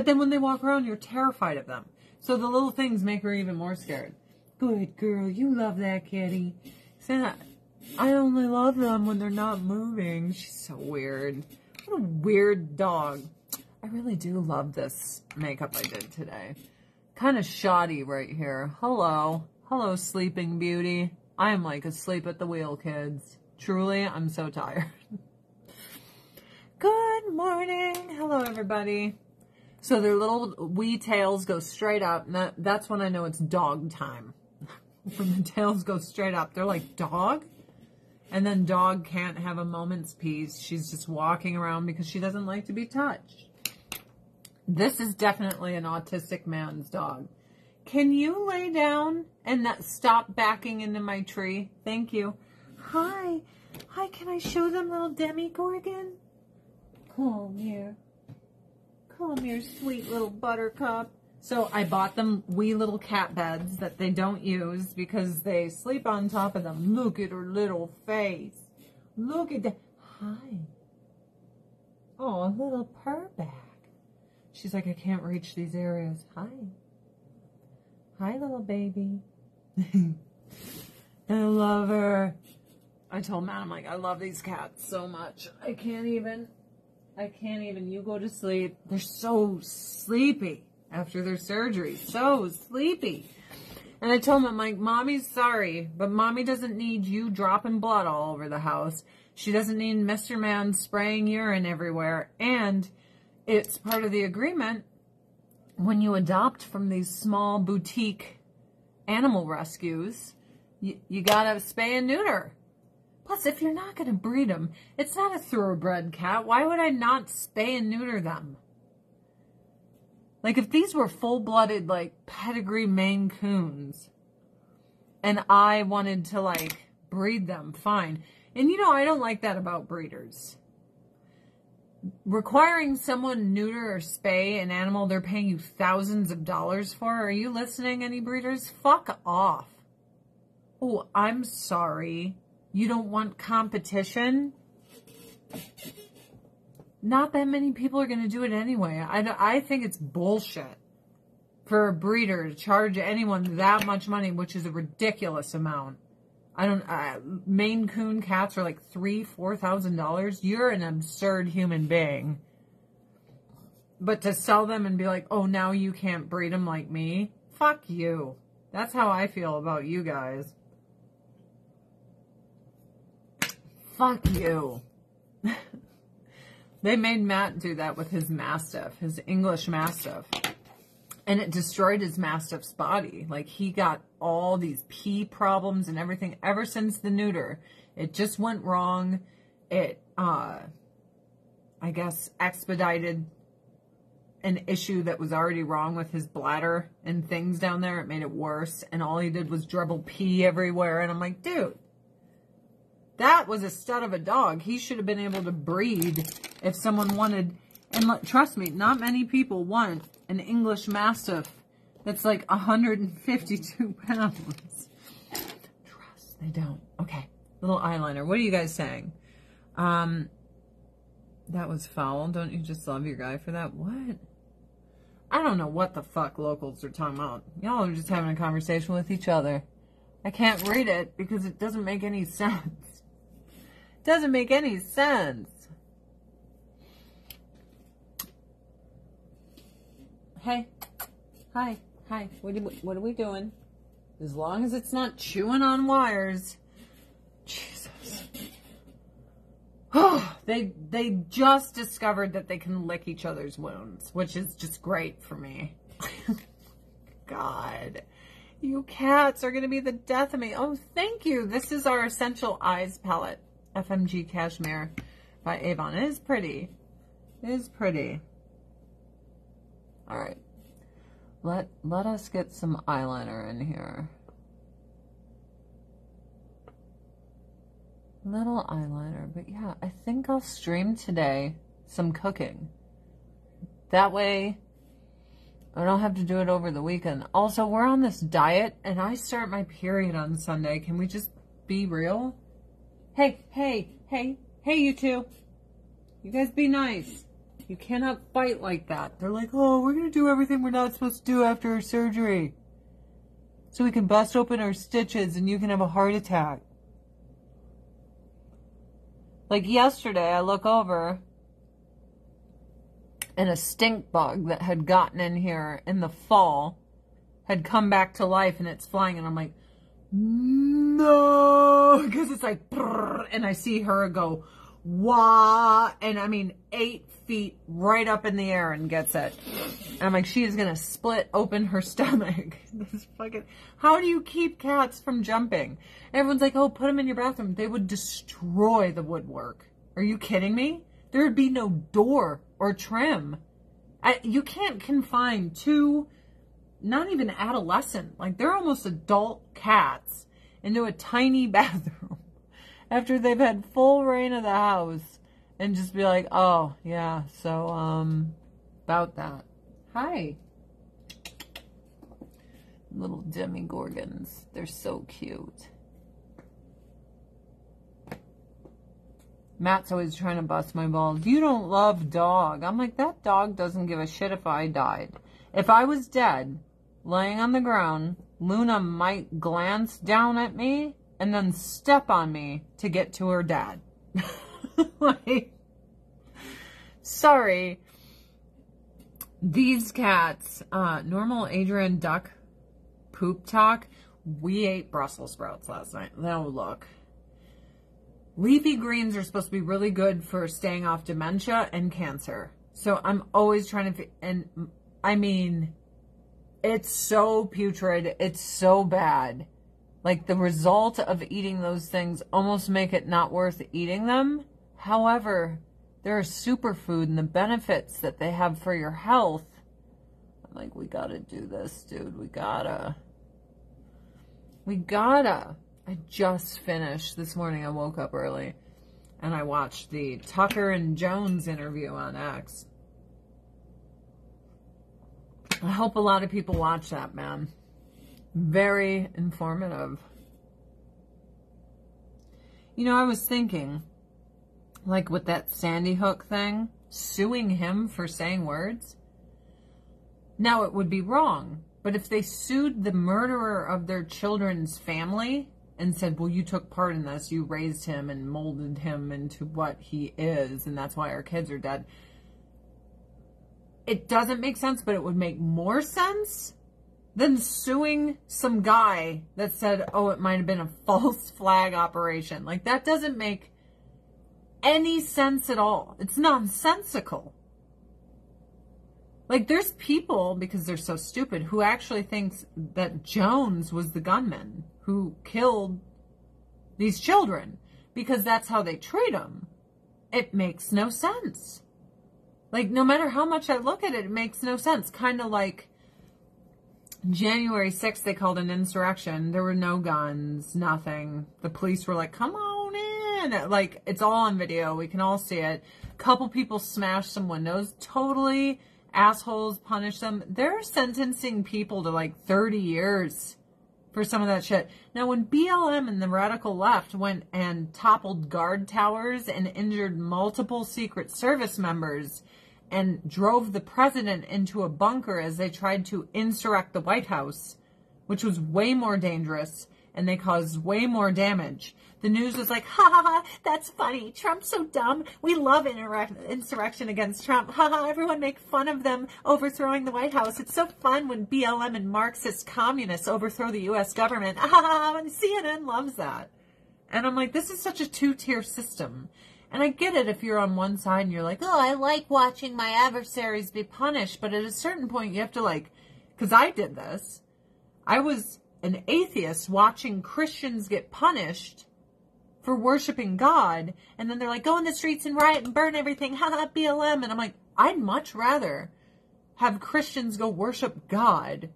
But then when they walk around, you're terrified of them. So the little things make her even more scared. Good girl, you love that kitty. Said, I only love them when they're not moving. She's so weird. What a weird dog. I really do love this makeup I did today. Kind of shoddy right here. Hello. Hello, Sleeping Beauty. I am like asleep at the wheel, kids. Truly, I'm so tired. Good morning. Hello, everybody. So their little wee tails go straight up. And that, that's when I know it's dog time. when the tails go straight up, they're like, dog? And then dog can't have a moment's peace. She's just walking around because she doesn't like to be touched. This is definitely an autistic man's dog. Can you lay down and stop backing into my tree? Thank you. Hi. Hi, can I show them little Demi Gorgon? Come here. Come here, sweet little buttercup. So I bought them wee little cat beds that they don't use because they sleep on top of them. Look at her little face. Look at that. Hi. Oh, a little purr back. She's like, I can't reach these areas. Hi. Hi, little baby. I love her. I told Matt, I'm like, I love these cats so much. I can't even. I can't even. You go to sleep. They're so sleepy after their surgery. So sleepy. And I told him, I'm like, Mommy's sorry, but Mommy doesn't need you dropping blood all over the house. She doesn't need Mr. Man spraying urine everywhere. And it's part of the agreement when you adopt from these small boutique animal rescues, you, you gotta spay and neuter. Plus, if you're not going to breed them, it's not a thoroughbred cat. Why would I not spay and neuter them? Like, if these were full-blooded, like, pedigree Maine Coons, and I wanted to, like, breed them, fine. And, you know, I don't like that about breeders. Requiring someone neuter or spay an animal they're paying you thousands of dollars for, are you listening, any breeders? Fuck off. Oh, I'm sorry. You don't want competition? Not that many people are going to do it anyway. I, I think it's bullshit for a breeder to charge anyone that much money, which is a ridiculous amount. I don't. Uh, Maine Coon cats are like three, four thousand dollars. You're an absurd human being. But to sell them and be like, oh, now you can't breed them like me. Fuck you. That's how I feel about you guys. Fuck you. they made Matt do that with his Mastiff, his English Mastiff. And it destroyed his Mastiff's body. Like, he got all these pee problems and everything ever since the neuter. It just went wrong. It, uh, I guess, expedited an issue that was already wrong with his bladder and things down there. It made it worse. And all he did was dribble pee everywhere. And I'm like, dude, that was a stud of a dog. He should have been able to breed if someone wanted. And trust me, not many people want an English Mastiff that's like 152 pounds. Trust, they don't. Okay, little eyeliner. What are you guys saying? Um, that was foul. Don't you just love your guy for that? What? I don't know what the fuck locals are talking about. Y'all are just having a conversation with each other. I can't read it because it doesn't make any sense. Doesn't make any sense. Hey. Hi. Hi. What are, we, what are we doing? As long as it's not chewing on wires. Jesus. Oh, they they just discovered that they can lick each other's wounds, which is just great for me. God. You cats are going to be the death of me. Oh, thank you. This is our Essential Eyes palette. FMG Cashmere by Avon. It is pretty. It is pretty. All right. Let, let us get some eyeliner in here. Little eyeliner. But yeah, I think I'll stream today some cooking. That way I don't have to do it over the weekend. Also, we're on this diet and I start my period on Sunday. Can we just be real? Hey, hey, hey, hey, you two. You guys be nice. You cannot fight like that. They're like, oh, we're going to do everything we're not supposed to do after our surgery. So we can bust open our stitches and you can have a heart attack. Like yesterday, I look over and a stink bug that had gotten in here in the fall had come back to life and it's flying and I'm like, no, because it's like, and I see her go, wah, and I mean, eight feet right up in the air and gets it. And I'm like, she is going to split open her stomach. this fucking, how do you keep cats from jumping? everyone's like, oh, put them in your bathroom. They would destroy the woodwork. Are you kidding me? There would be no door or trim. I, you can't confine two, not even adolescent, like they're almost adult cats into a tiny bathroom after they've had full reign of the house and just be like, oh, yeah, so, um, about that. Hi. Little demigorgons. They're so cute. Matt's always trying to bust my balls. You don't love dog. I'm like, that dog doesn't give a shit if I died. If I was dead, laying on the ground, Luna might glance down at me and then step on me to get to her dad. like, sorry. These cats, uh, normal Adrian duck poop talk. We ate Brussels sprouts last night. Now look. Leafy greens are supposed to be really good for staying off dementia and cancer. So I'm always trying to, and I mean, it's so putrid. It's so bad. Like the result of eating those things almost make it not worth eating them. However, they're a superfood and the benefits that they have for your health. I'm like, we gotta do this, dude. We gotta. We gotta. I just finished this morning. I woke up early and I watched the Tucker and Jones interview on X. I hope a lot of people watch that, man. Very informative. You know, I was thinking, like with that Sandy Hook thing, suing him for saying words. Now, it would be wrong, but if they sued the murderer of their children's family and said, well, you took part in this. You raised him and molded him into what he is, and that's why our kids are dead. It doesn't make sense, but it would make more sense than suing some guy that said, oh, it might have been a false flag operation. Like, that doesn't make any sense at all. It's nonsensical. Like, there's people, because they're so stupid, who actually thinks that Jones was the gunman who killed these children because that's how they treat them. It makes no sense. Like, no matter how much I look at it, it makes no sense. Kind of like January 6th, they called an insurrection. There were no guns, nothing. The police were like, come on in. Like, it's all on video. We can all see it. A couple people smashed some windows. Totally assholes punish them. They're sentencing people to like 30 years for some of that shit. Now, when BLM and the radical left went and toppled guard towers and injured multiple Secret Service members and drove the president into a bunker as they tried to insurrect the White House, which was way more dangerous and they caused way more damage. The news was like, ha ha ha, that's funny. Trump's so dumb. We love insurrection against Trump. Ha ha, everyone make fun of them overthrowing the White House. It's so fun when BLM and Marxist communists overthrow the U.S. government. Ha ha ha, and CNN loves that. And I'm like, this is such a two-tier system. And I get it if you're on one side and you're like, oh, I like watching my adversaries be punished. But at a certain point, you have to like, because I did this. I was an atheist watching Christians get punished for worshiping God, and then they're like, go in the streets and riot and burn everything, haha, BLM. And I'm like, I'd much rather have Christians go worship God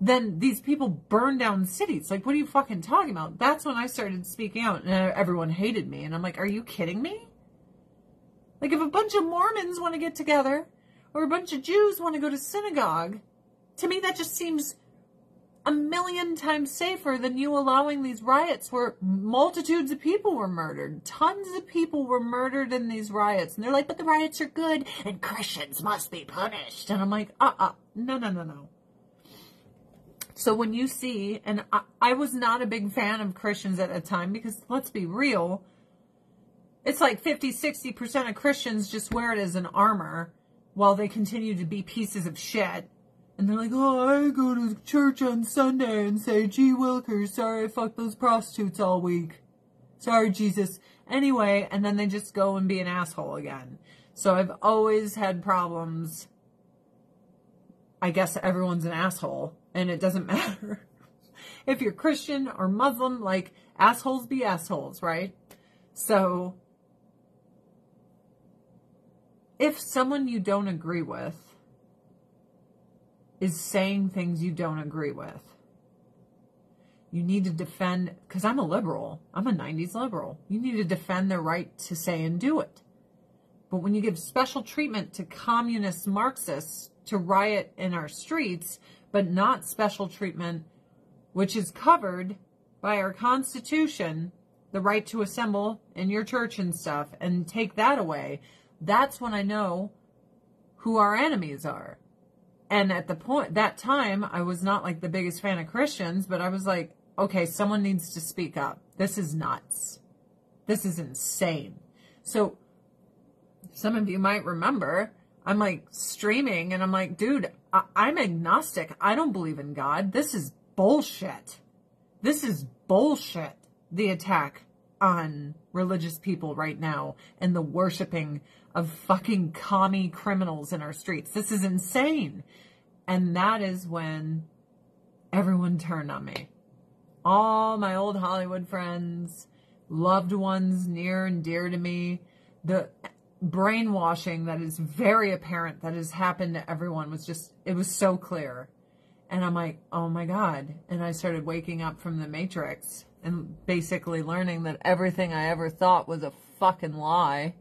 than these people burn down cities. Like, what are you fucking talking about? That's when I started speaking out, and everyone hated me. And I'm like, are you kidding me? Like, if a bunch of Mormons want to get together, or a bunch of Jews want to go to synagogue, to me that just seems a million times safer than you allowing these riots where multitudes of people were murdered. Tons of people were murdered in these riots. And they're like, but the riots are good and Christians must be punished. And I'm like, uh-uh, no, no, no, no. So when you see, and I, I was not a big fan of Christians at the time because let's be real, it's like 50, 60% of Christians just wear it as an armor while they continue to be pieces of shit and they're like, oh, I go to church on Sunday and say, gee Wilkers, sorry I fucked those prostitutes all week. Sorry, Jesus. Anyway, and then they just go and be an asshole again. So I've always had problems. I guess everyone's an asshole, and it doesn't matter if you're Christian or Muslim, like, assholes be assholes, right? So, if someone you don't agree with is saying things you don't agree with. You need to defend, because I'm a liberal, I'm a 90s liberal. You need to defend their right to say and do it. But when you give special treatment to communist Marxists to riot in our streets, but not special treatment, which is covered by our Constitution, the right to assemble in your church and stuff, and take that away, that's when I know who our enemies are. And at the point, that time, I was not like the biggest fan of Christians, but I was like, okay, someone needs to speak up. This is nuts. This is insane. So, some of you might remember, I'm like streaming and I'm like, dude, I'm agnostic. I don't believe in God. This is bullshit. This is bullshit. The attack on religious people right now and the worshiping of fucking commie criminals in our streets. This is insane. And that is when everyone turned on me. All my old Hollywood friends, loved ones near and dear to me, the brainwashing that is very apparent that has happened to everyone was just, it was so clear. And I'm like, oh my God. And I started waking up from the matrix and basically learning that everything I ever thought was a fucking lie.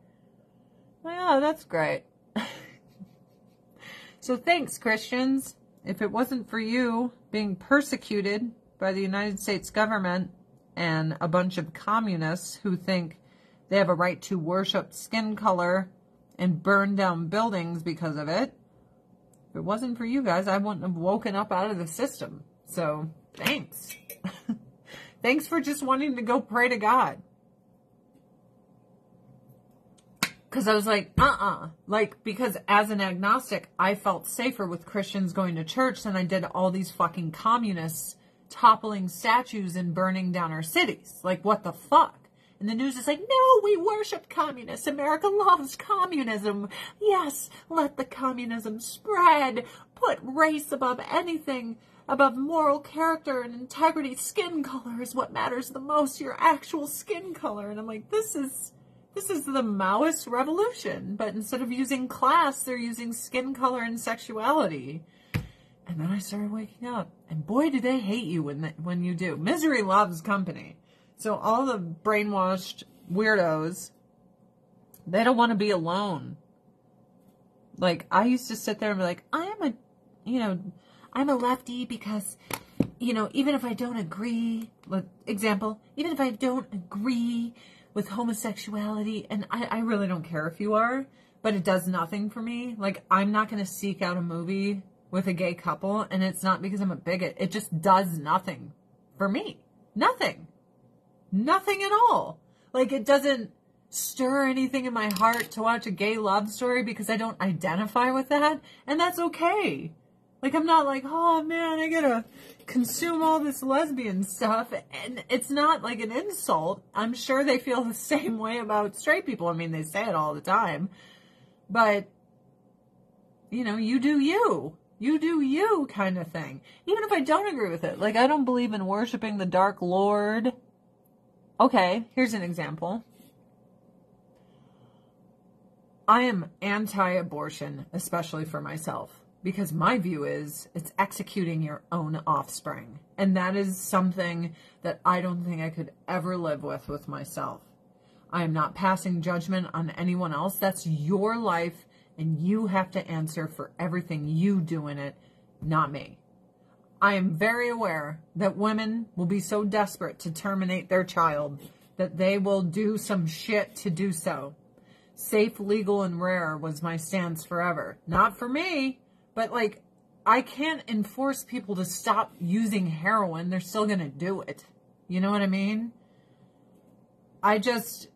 Well, yeah, oh, that's great. so thanks, Christians. If it wasn't for you being persecuted by the United States government and a bunch of communists who think they have a right to worship skin color and burn down buildings because of it, if it wasn't for you guys, I wouldn't have woken up out of the system. So, thanks. thanks for just wanting to go pray to God. Because I was like, uh-uh. Like, because as an agnostic, I felt safer with Christians going to church than I did all these fucking communists toppling statues and burning down our cities. Like, what the fuck? And the news is like, no, we worship communists. America loves communism. Yes, let the communism spread. Put race above anything, above moral character and integrity. Skin color is what matters the most, your actual skin color. And I'm like, this is this is the Maoist revolution, but instead of using class, they're using skin color and sexuality. And then I started waking up, and boy, do they hate you when they, when you do. Misery loves company. So all the brainwashed weirdos, they don't want to be alone. Like, I used to sit there and be like, I am a, you know, I'm a lefty because, you know, even if I don't agree, like, example, even if I don't agree with homosexuality, and I, I really don't care if you are, but it does nothing for me. Like, I'm not going to seek out a movie with a gay couple, and it's not because I'm a bigot. It just does nothing for me. Nothing. Nothing at all. Like, it doesn't stir anything in my heart to watch a gay love story because I don't identify with that, and that's okay. Like, I'm not like, oh man, I gotta consume all this lesbian stuff. And it's not like an insult. I'm sure they feel the same way about straight people. I mean, they say it all the time. But, you know, you do you. You do you kind of thing. Even if I don't agree with it. Like, I don't believe in worshiping the Dark Lord. Okay, here's an example. I am anti abortion, especially for myself, because my view is it's executing your own offspring. And that is something that I don't think I could ever live with with myself. I am not passing judgment on anyone else. That's your life, and you have to answer for everything you do in it, not me. I am very aware that women will be so desperate to terminate their child that they will do some shit to do so. Safe, legal, and rare was my stance forever. Not for me, but like, I can't enforce people to stop using heroin. They're still going to do it. You know what I mean? I just,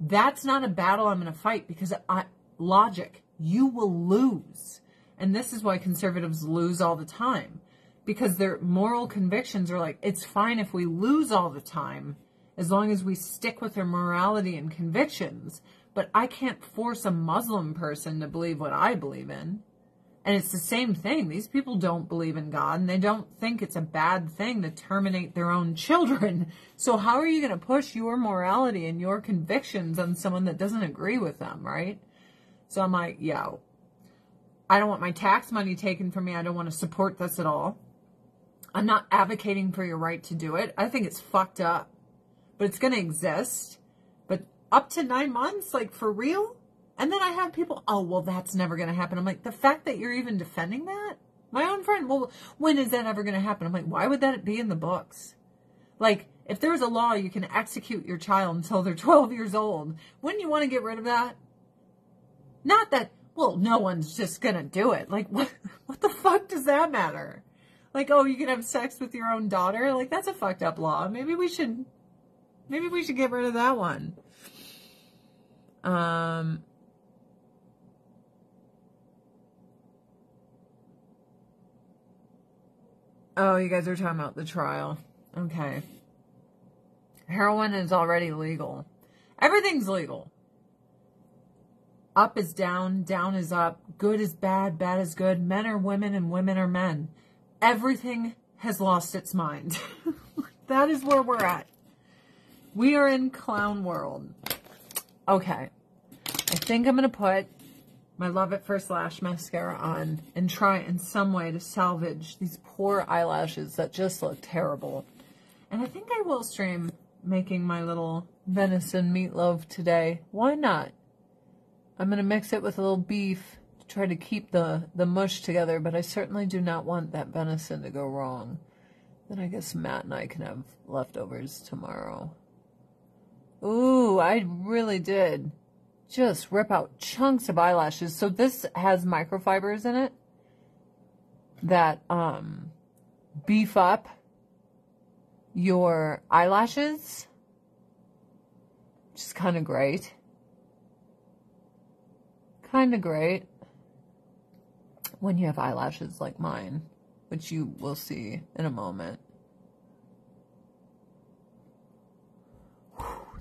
that's not a battle I'm going to fight because I, logic, you will lose. And this is why conservatives lose all the time because their moral convictions are like, it's fine if we lose all the time as long as we stick with their morality and convictions. But I can't force a Muslim person to believe what I believe in. And it's the same thing. These people don't believe in God and they don't think it's a bad thing to terminate their own children. So how are you going to push your morality and your convictions on someone that doesn't agree with them, right? So I'm like, yo, I don't want my tax money taken from me. I don't want to support this at all. I'm not advocating for your right to do it. I think it's fucked up, but it's going to exist But up to nine months, like for real? And then I have people, oh, well, that's never going to happen. I'm like, the fact that you're even defending that? My own friend, well, when is that ever going to happen? I'm like, why would that be in the books? Like, if there's a law you can execute your child until they're 12 years old, wouldn't you want to get rid of that? Not that, well, no one's just going to do it. Like, what, what the fuck does that matter? Like, oh, you can have sex with your own daughter? Like, that's a fucked up law. Maybe we should, maybe we should get rid of that one. Um, oh, you guys are talking about the trial. Okay. Heroin is already legal. Everything's legal. Up is down, down is up, good is bad, bad is good, men are women, and women are men. Everything has lost its mind. that is where we're at. We are in clown world. Okay. I think I'm going to put my Love at First Lash mascara on and try in some way to salvage these poor eyelashes that just look terrible. And I think I will stream making my little venison meatloaf today. Why not? I'm going to mix it with a little beef try to keep the, the mush together, but I certainly do not want that venison to go wrong. Then I guess Matt and I can have leftovers tomorrow. Ooh, I really did just rip out chunks of eyelashes. So this has microfibers in it that um, beef up your eyelashes, which is kind of great. Kind of great when you have eyelashes like mine, which you will see in a moment.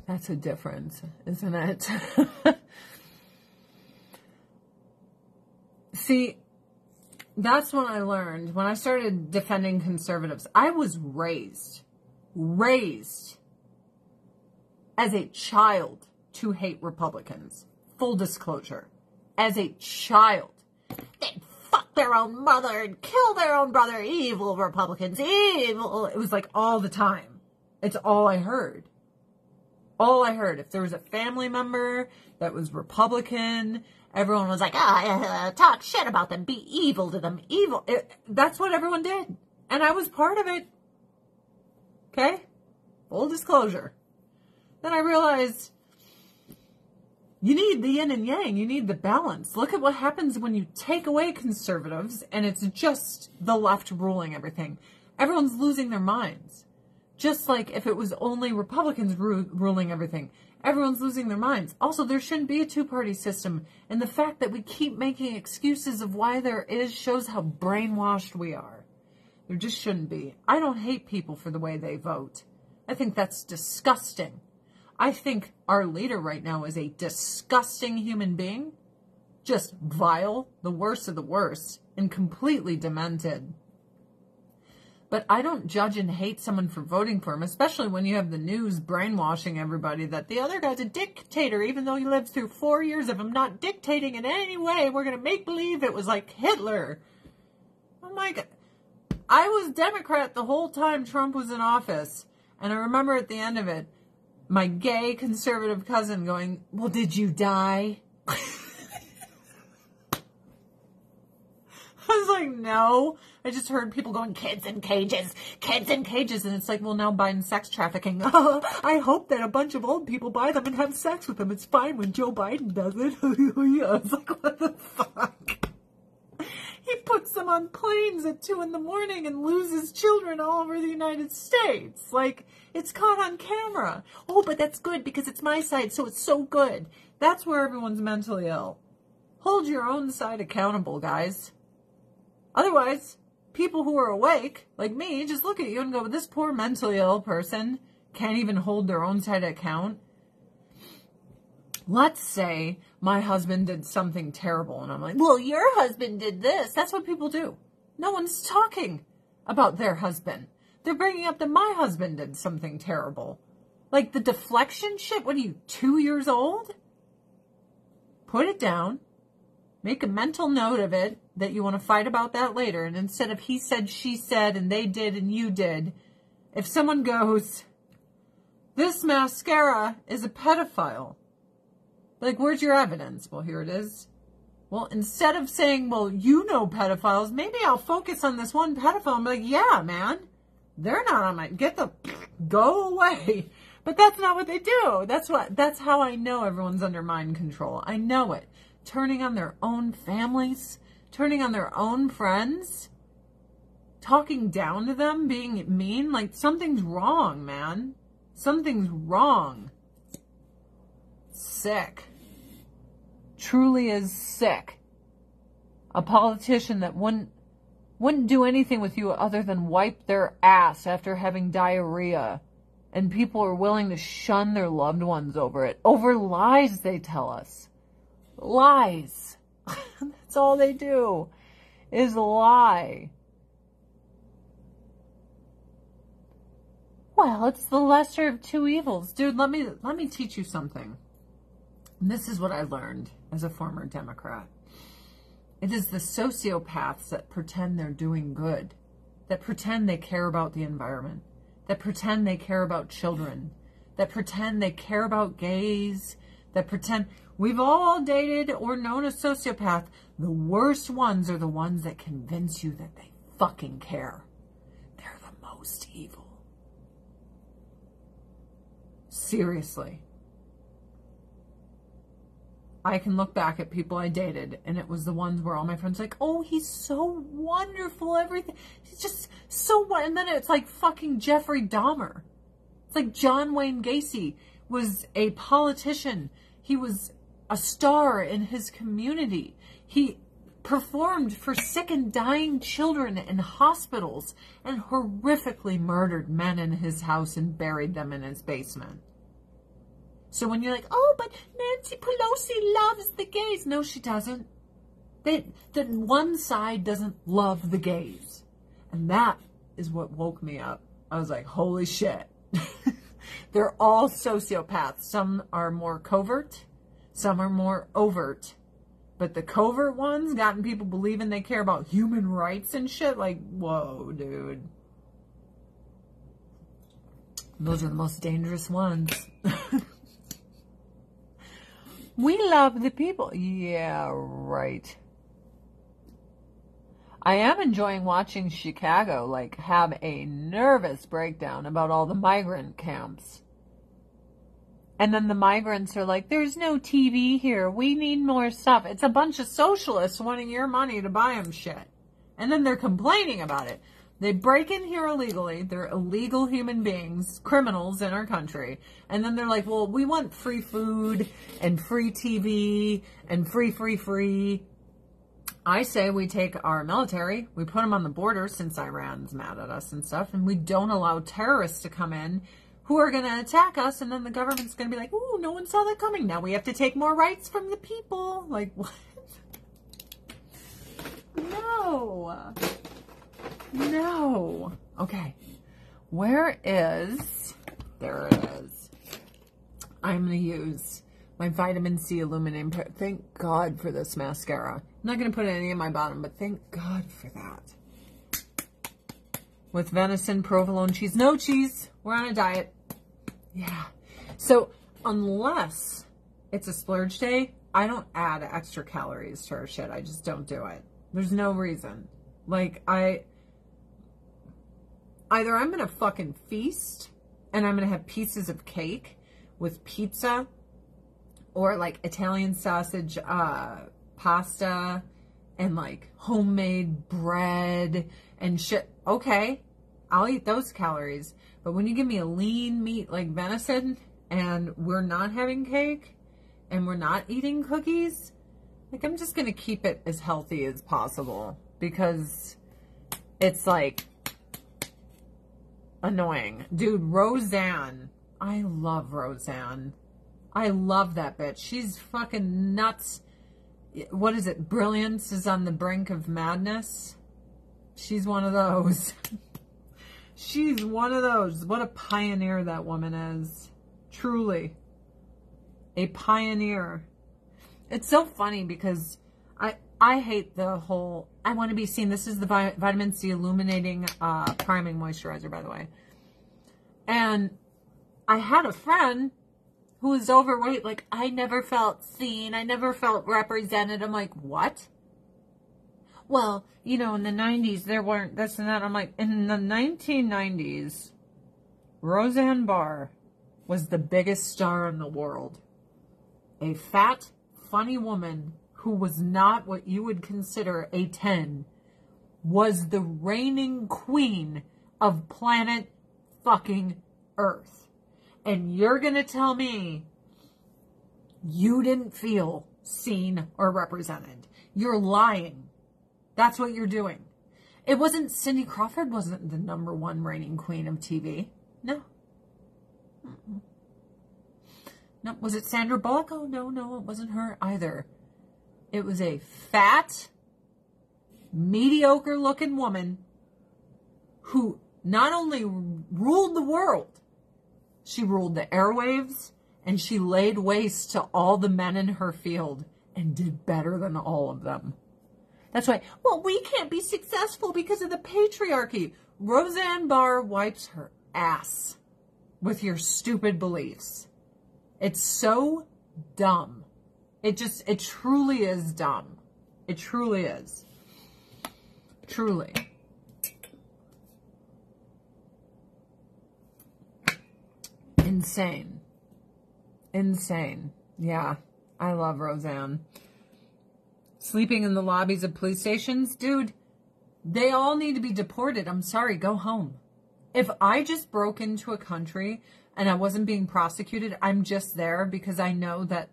That's a difference, isn't it? See, that's when I learned, when I started defending conservatives, I was raised, raised as a child to hate Republicans. Full disclosure. As a child. They'd fuck their own mother and kill their own brother. Evil Republicans, evil. It was like all the time. It's all I heard. all I heard. If there was a family member that was Republican, everyone was like, ah, uh, talk shit about them, be evil to them, evil. It, that's what everyone did. And I was part of it. Okay? Full disclosure. Then I realized you need the yin and yang. You need the balance. Look at what happens when you take away conservatives and it's just the left ruling everything. Everyone's losing their minds. Just like if it was only Republicans ru- ruling everything, everyone's losing their minds. Also, there shouldn't be a two party system. And the fact that we keep making excuses of why there is shows how brainwashed we are. There just shouldn't be. I don't hate people for the way they vote. I think that's disgusting. I think our leader right now is a disgusting human being, just vile, the worst of the worst, and completely demented. But I don't judge and hate someone for voting for him, especially when you have the news brainwashing everybody that the other guy's a dictator, even though he lived through four years of him not dictating in any way. We're going to make believe it was like Hitler. Oh my God. I was Democrat the whole time Trump was in office. And I remember at the end of it, my gay conservative cousin going, Well, did you die? I was like, no. I just heard people going, kids in cages, kids in cages. And it's like, well, now Biden's sex trafficking. I hope that a bunch of old people buy them and have sex with them. It's fine when Joe Biden does it. I was like, what the fuck? He puts them on planes at two in the morning and loses children all over the United States. Like, it's caught on camera. Oh, but that's good because it's my side, so it's so good. That's where everyone's mentally ill. Hold your own side accountable, guys. Otherwise, people who are awake, like me, just look at you and go, this poor mentally ill person can't even hold their own side account. Let's say my husband did something terrible and I'm like, well, your husband did this. That's what people do. No one's talking about their husband. They're bringing up that my husband did something terrible. Like the deflection shit. What are you, two years old? Put it down. Make a mental note of it that you want to fight about that later. And instead of he said, she said, and they did, and you did, if someone goes, this mascara is a pedophile, like, where's your evidence? Well, here it is. Well, instead of saying, well, you know pedophiles, maybe I'll focus on this one pedophile. I'm like, yeah, man, they're not on my, get the, go away. But that's not what they do. That's what, that's how I know everyone's under mind control. I know it. Turning on their own families, turning on their own friends, talking down to them, being mean. Like, something's wrong, man. Something's wrong sick. Truly is sick. A politician that wouldn't wouldn't do anything with you other than wipe their ass after having diarrhea. And people are willing to shun their loved ones over it. Over lies, they tell us. Lies. That's all they do, is lie. Well, it's the lesser of two evils. Dude, let me let me teach you something. And this is what I learned as a former Democrat. It is the sociopaths that pretend they're doing good, that pretend they care about the environment, that pretend they care about children, that pretend they care about gays, that pretend we've all dated or known a sociopath. The worst ones are the ones that convince you that they fucking care. They're the most evil. Seriously. I can look back at people I dated, and it was the ones where all my friends like, oh, he's so wonderful, everything. He's just so And then it's like fucking Jeffrey Dahmer. It's like John Wayne Gacy was a politician. He was a star in his community. He performed for sick and dying children in hospitals and horrifically murdered men in his house and buried them in his basement. So when you're like, oh, but Nancy Pelosi loves the gays. No, she doesn't. They, the one side doesn't love the gays. And that is what woke me up. I was like, holy shit. They're all sociopaths. Some are more covert, some are more overt. But the covert ones gotten people believing they care about human rights and shit. Like, whoa, dude. Those are the most dangerous ones. we love the people. Yeah, right. I am enjoying watching Chicago like have a nervous breakdown about all the migrant camps. And then the migrants are like, there's no TV here. We need more stuff. It's a bunch of socialists wanting your money to buy them shit. And then they're complaining about it. They break in here illegally. They're illegal human beings, criminals in our country. And then they're like, well, we want free food and free TV and free, free, free. I say we take our military, we put them on the border since Iran's mad at us and stuff, and we don't allow terrorists to come in who are going to attack us, and then the government's going to be like, "Ooh, no one saw that coming. Now we have to take more rights from the people." Like what? No. No. Okay. Where is? There it is. I'm going to use my vitamin C illuminating. Thank God for this mascara. I'm not going to put any in my bottom, but thank God for that. With venison, provolone cheese. No cheese. We're on a diet. Yeah. So unless it's a splurge day, I don't add extra calories to our shit. I just don't do it. There's no reason. Like I either I'm gonna fucking feast and I'm gonna have pieces of cake with pizza or like Italian sausage uh pasta and like homemade bread and shit. Okay, I'll eat those calories. But when you give me a lean meat like venison and we're not having cake and we're not eating cookies, like I'm just going to keep it as healthy as possible because it's like annoying. Dude, Roseanne. I love Roseanne. I love that bitch. She's fucking nuts. What is it? Brilliance is on the brink of madness. She's one of those. She's one of those. What a pioneer that woman is. Truly. A pioneer. It's so funny because I I hate the whole I want to be seen. This is the vitamin C illuminating uh, priming moisturizer, by the way. And I had a friend who was overweight. Like, I never felt seen. I never felt represented. I'm like, what? well, you know, in the 90s, there weren't this and that. I'm like, in the 1990s, Roseanne Barr was the biggest star in the world. A fat, funny woman who was not what you would consider a 10 was the reigning queen of planet fucking Earth. And you're going to tell me you didn't feel seen or represented. You're lying. That's what you're doing. It wasn't Cindy Crawford wasn't the number one reigning queen of TV. No. No, was it Sandra Bullock? Oh no, no, it wasn't her either. It was a fat, mediocre looking woman who not only ruled the world, she ruled the airwaves and she laid waste to all the men in her field and did better than all of them. That's why, well, we can't be successful because of the patriarchy. Roseanne Barr wipes her ass with your stupid beliefs. It's so dumb. It just, it truly is dumb. It truly is. Truly. Insane. Insane. Yeah. I love Roseanne sleeping in the lobbies of police stations, dude, they all need to be deported. I'm sorry, go home. If I just broke into a country and I wasn't being prosecuted, I'm just there because I know that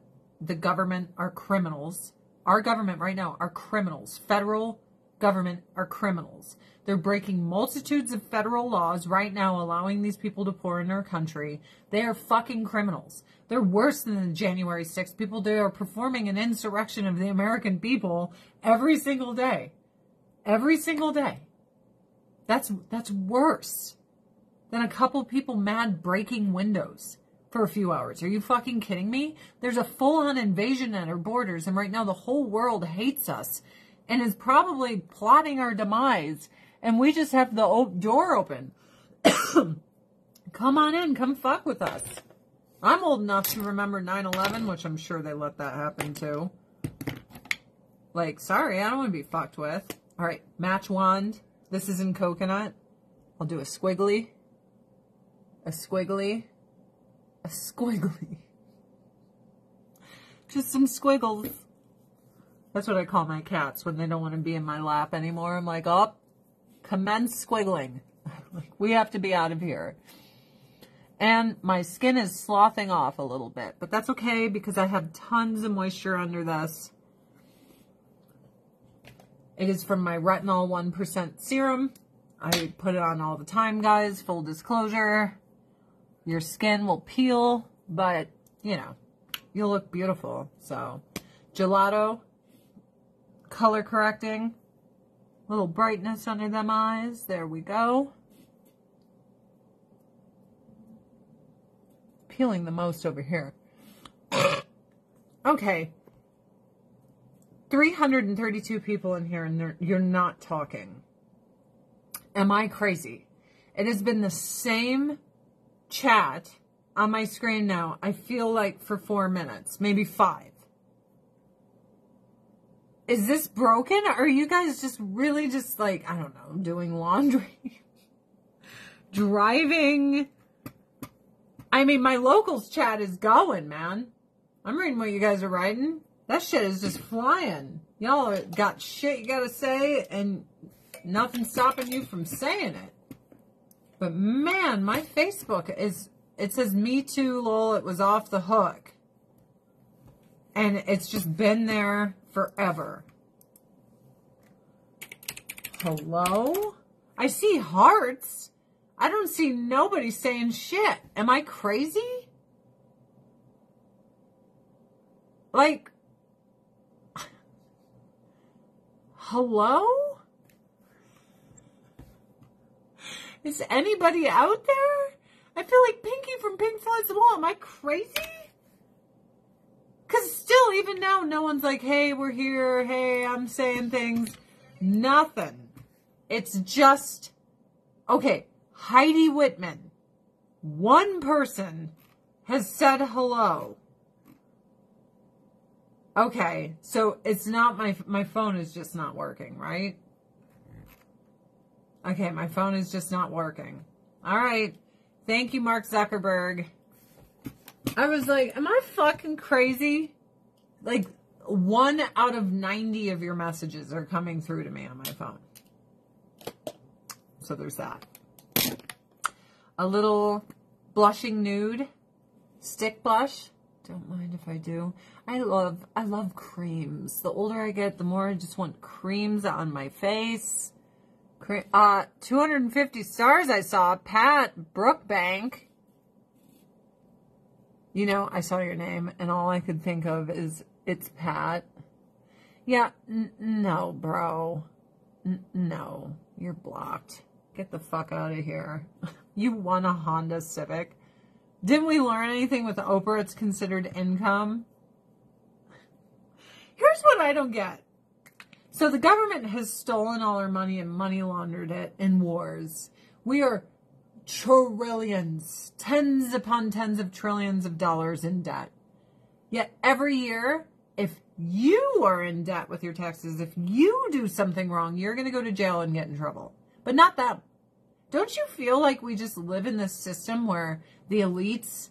the government are criminals. Our government right now are criminals. Federal government are criminals. They're breaking multitudes of federal laws right now, allowing these people to pour in our country. They are fucking criminals. They're worse than the January 6th people. They are performing an insurrection of the American people every single day. Every single day. That's, that's worse than a couple people mad breaking windows for a few hours. Are you fucking kidding me? There's a full on invasion at our borders, and right now the whole world hates us and is probably plotting our demise and we just have the door open. come on in, come fuck with us. I'm old enough to remember 9-11, which I'm sure they let that happen too. Like, sorry, I don't want to be fucked with. All right, match wand. This is in coconut. I'll do a squiggly, a squiggly, a squiggly. Just some squiggles. That's what I call my cats when they don't want to be in my lap anymore. I'm like, oh, commence squiggling. we have to be out of here. And my skin is sloughing off a little bit, but that's okay because I have tons of moisture under this. It is from my Retinol 1% serum. I put it on all the time, guys. Full disclosure. Your skin will peel, but, you know, you'll look beautiful. So, gelato, color correcting, little brightness under them eyes. There we go. Peeling the most over here. okay. 332 people in here and you're not talking. Am I crazy? It has been the same chat on my screen now, I feel like for four minutes, maybe five. Is this broken? Are you guys just really just like, I don't know, doing laundry? Driving? I mean, my locals chat is going, man. I'm reading what you guys are writing. That shit is just flying. Y'all got shit you gotta say and nothing stopping you from saying it. But man, my Facebook is, it says me too, lol, it was off the hook. And it's just been there forever. Hello? I see hearts. I don't see nobody saying shit. Am I crazy? Like, hello? Is anybody out there? I feel like Pinky from Pink Floyd's The Wall. Am I crazy? Because still, even now, no one's like, hey, we're here. Hey, I'm saying things. Nothing. It's just, okay, Heidi Whitman. One person has said hello. Okay, so it's not my, my phone is just not working, right? Okay, my phone is just not working. All right. Thank you, Mark Zuckerberg. I was like, am I fucking crazy? Like, one out of 90 of your messages are coming through to me on my phone. So there's that. A little blushing nude, stick blush. Don't mind if I do. I love, I love creams. The older I get, the more I just want creams on my face. Uh, 250 stars I saw. Pat Brookbank. You know, I saw your name and all I could think of is it's Pat. Yeah, no, bro. N no, you're blocked. Get the fuck out of here. you won a Honda Civic. Didn't we learn anything with Oprah? It's considered income. Here's what I don't get. So the government has stolen all our money and money laundered it in wars. We are trillions, tens upon tens of trillions of dollars in debt. Yet every year, if you are in debt with your taxes, if you do something wrong, you're going to go to jail and get in trouble. But not them. Don't you feel like we just live in this system where the elites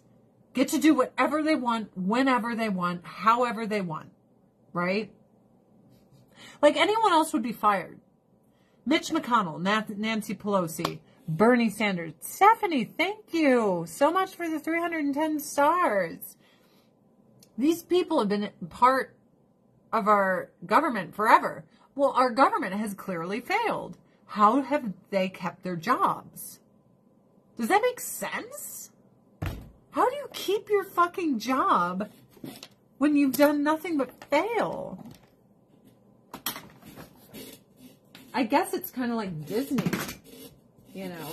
get to do whatever they want, whenever they want, however they want, right? Like anyone else would be fired. Mitch McConnell, Nancy Pelosi, Bernie Sanders. Stephanie, thank you so much for the 310 stars. These people have been part of our government forever. Well, our government has clearly failed. How have they kept their jobs? Does that make sense? How do you keep your fucking job when you've done nothing but fail? I guess it's kind of like Disney, you know.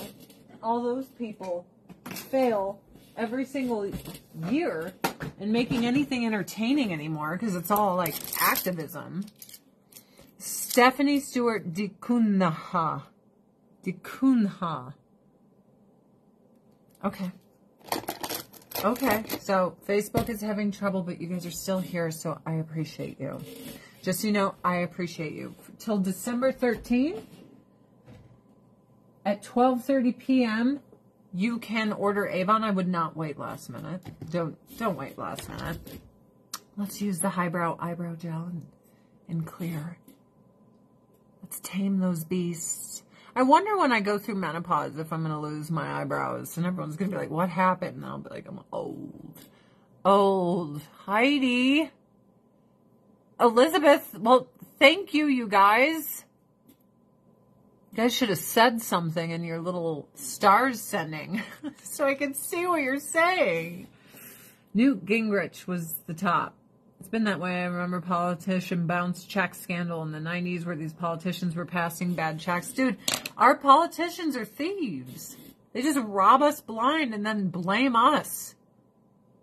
All those people fail every single year in making anything entertaining anymore because it's all like activism. Stephanie Stewart Dikunha. Dikunha. Okay. Okay, so Facebook is having trouble, but you guys are still here, so I appreciate you. Just so you know, I appreciate you. Till December 13th at 12:30 p.m. You can order Avon. I would not wait last minute. Don't don't wait last minute. Let's use the highbrow eyebrow gel and, and clear. Let's tame those beasts. I wonder when I go through menopause if I'm going to lose my eyebrows and everyone's going to be like, what happened? And I'll be like, I'm old. Old. Heidi. Elizabeth. Well, thank you, you guys. You guys should have said something in your little stars sending so I can see what you're saying. Newt Gingrich was the top. It's been that way. I remember politician bounce check scandal in the 90s where these politicians were passing bad checks. Dude, our politicians are thieves. They just rob us blind and then blame us.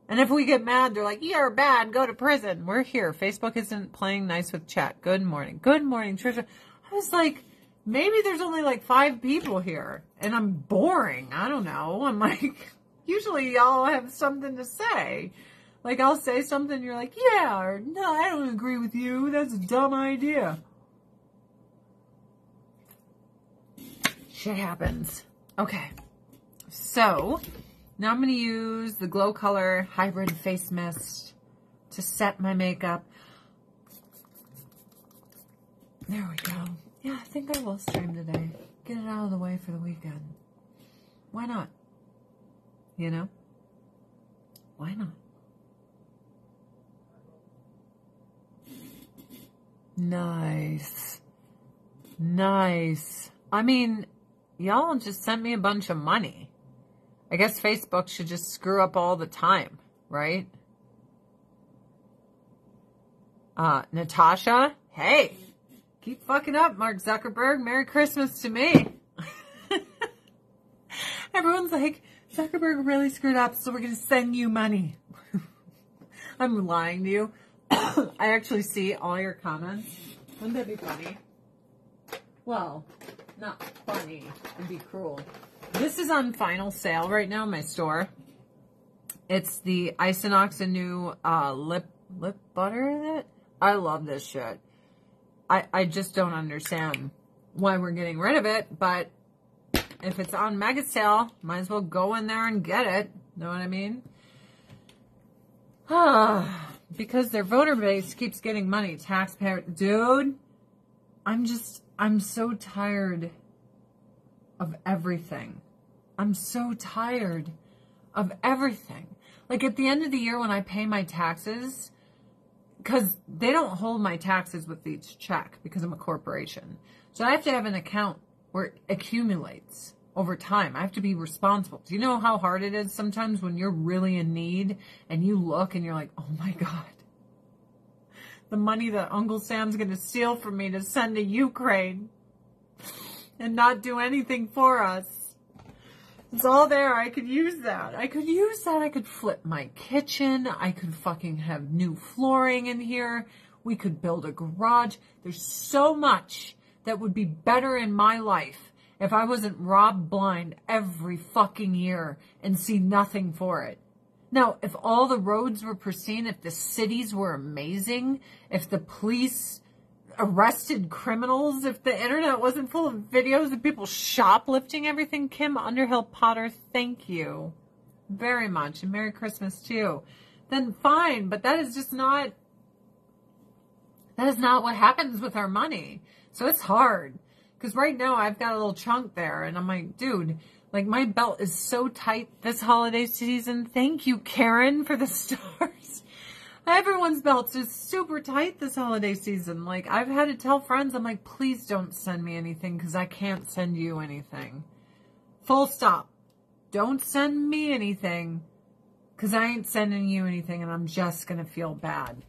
And if we get mad, they're like, you're bad, go to prison. We're here. Facebook isn't playing nice with chat. Good morning. Good morning, Trisha. I was like, maybe there's only like five people here and I'm boring. I don't know. I'm like, usually y'all have something to say. Like I'll say something, you're like, yeah, or no, I don't agree with you. That's a dumb idea. Shit happens. Okay. So, now I'm going to use the Glow Color Hybrid Face Mist to set my makeup. There we go. Yeah, I think I will stream today. Get it out of the way for the weekend. Why not? You know? Why not? Nice. Nice. I mean, y'all just sent me a bunch of money. I guess Facebook should just screw up all the time, right? Uh, Natasha, hey, keep fucking up, Mark Zuckerberg. Merry Christmas to me. Everyone's like, Zuckerberg really screwed up, so we're going to send you money. I'm lying to you. I actually see all your comments. Wouldn't that be funny? Well, not funny. It'd be cruel. This is on final sale right now in my store. It's the Isinox new uh, lip lip butter in it. I love this shit. I, I just don't understand why we're getting rid of it, but if it's on mega sale, might as well go in there and get it. Know what I mean? Because their voter base keeps getting money. Taxpayer, dude, I'm just, I'm so tired of everything. I'm so tired of everything. Like at the end of the year when I pay my taxes, because they don't hold my taxes with each check because I'm a corporation. So I have to have an account where it accumulates over time. I have to be responsible. Do you know how hard it is sometimes when you're really in need and you look and you're like, oh my God, the money that Uncle Sam's going to steal from me to send to Ukraine and not do anything for us. It's all there. I could use that. I could use that. I could flip my kitchen. I could fucking have new flooring in here. We could build a garage. There's so much that would be better in my life if I wasn't robbed blind every fucking year and see nothing for it. Now, if all the roads were pristine, if the cities were amazing, if the police arrested criminals, if the internet wasn't full of videos of people shoplifting everything, Kim Underhill Potter, thank you very much. And Merry Christmas too. Then fine, but that is just not, that is not what happens with our money. So it's hard. Because right now I've got a little chunk there and I'm like, dude, like my belt is so tight this holiday season. Thank you, Karen, for the stars. Everyone's belts is super tight this holiday season. Like I've had to tell friends, I'm like, please don't send me anything because I can't send you anything. Full stop. Don't send me anything because I ain't sending you anything and I'm just going to feel bad.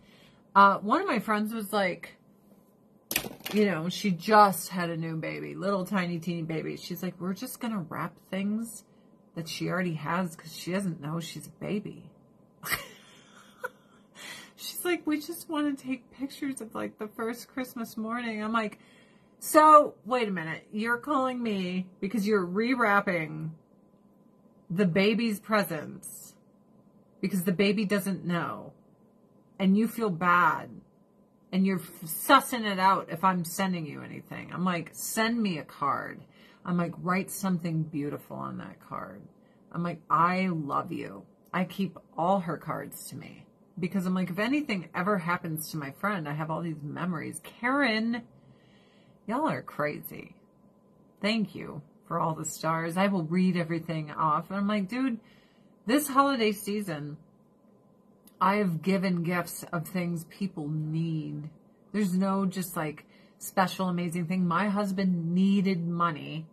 Uh, one of my friends was like, you know, she just had a new baby, little tiny teeny baby. She's like, we're just going to wrap things that she already has because she doesn't know she's a baby. she's like, we just want to take pictures of like the first Christmas morning. I'm like, so wait a minute. You're calling me because you're rewrapping the baby's presents because the baby doesn't know and you feel bad and you're sussing it out if I'm sending you anything. I'm like, send me a card. I'm like, write something beautiful on that card. I'm like, I love you. I keep all her cards to me because I'm like, if anything ever happens to my friend, I have all these memories. Karen, y'all are crazy. Thank you for all the stars. I will read everything off. And I'm like, dude, this holiday season, I have given gifts of things people need. There's no just like special, amazing thing. My husband needed money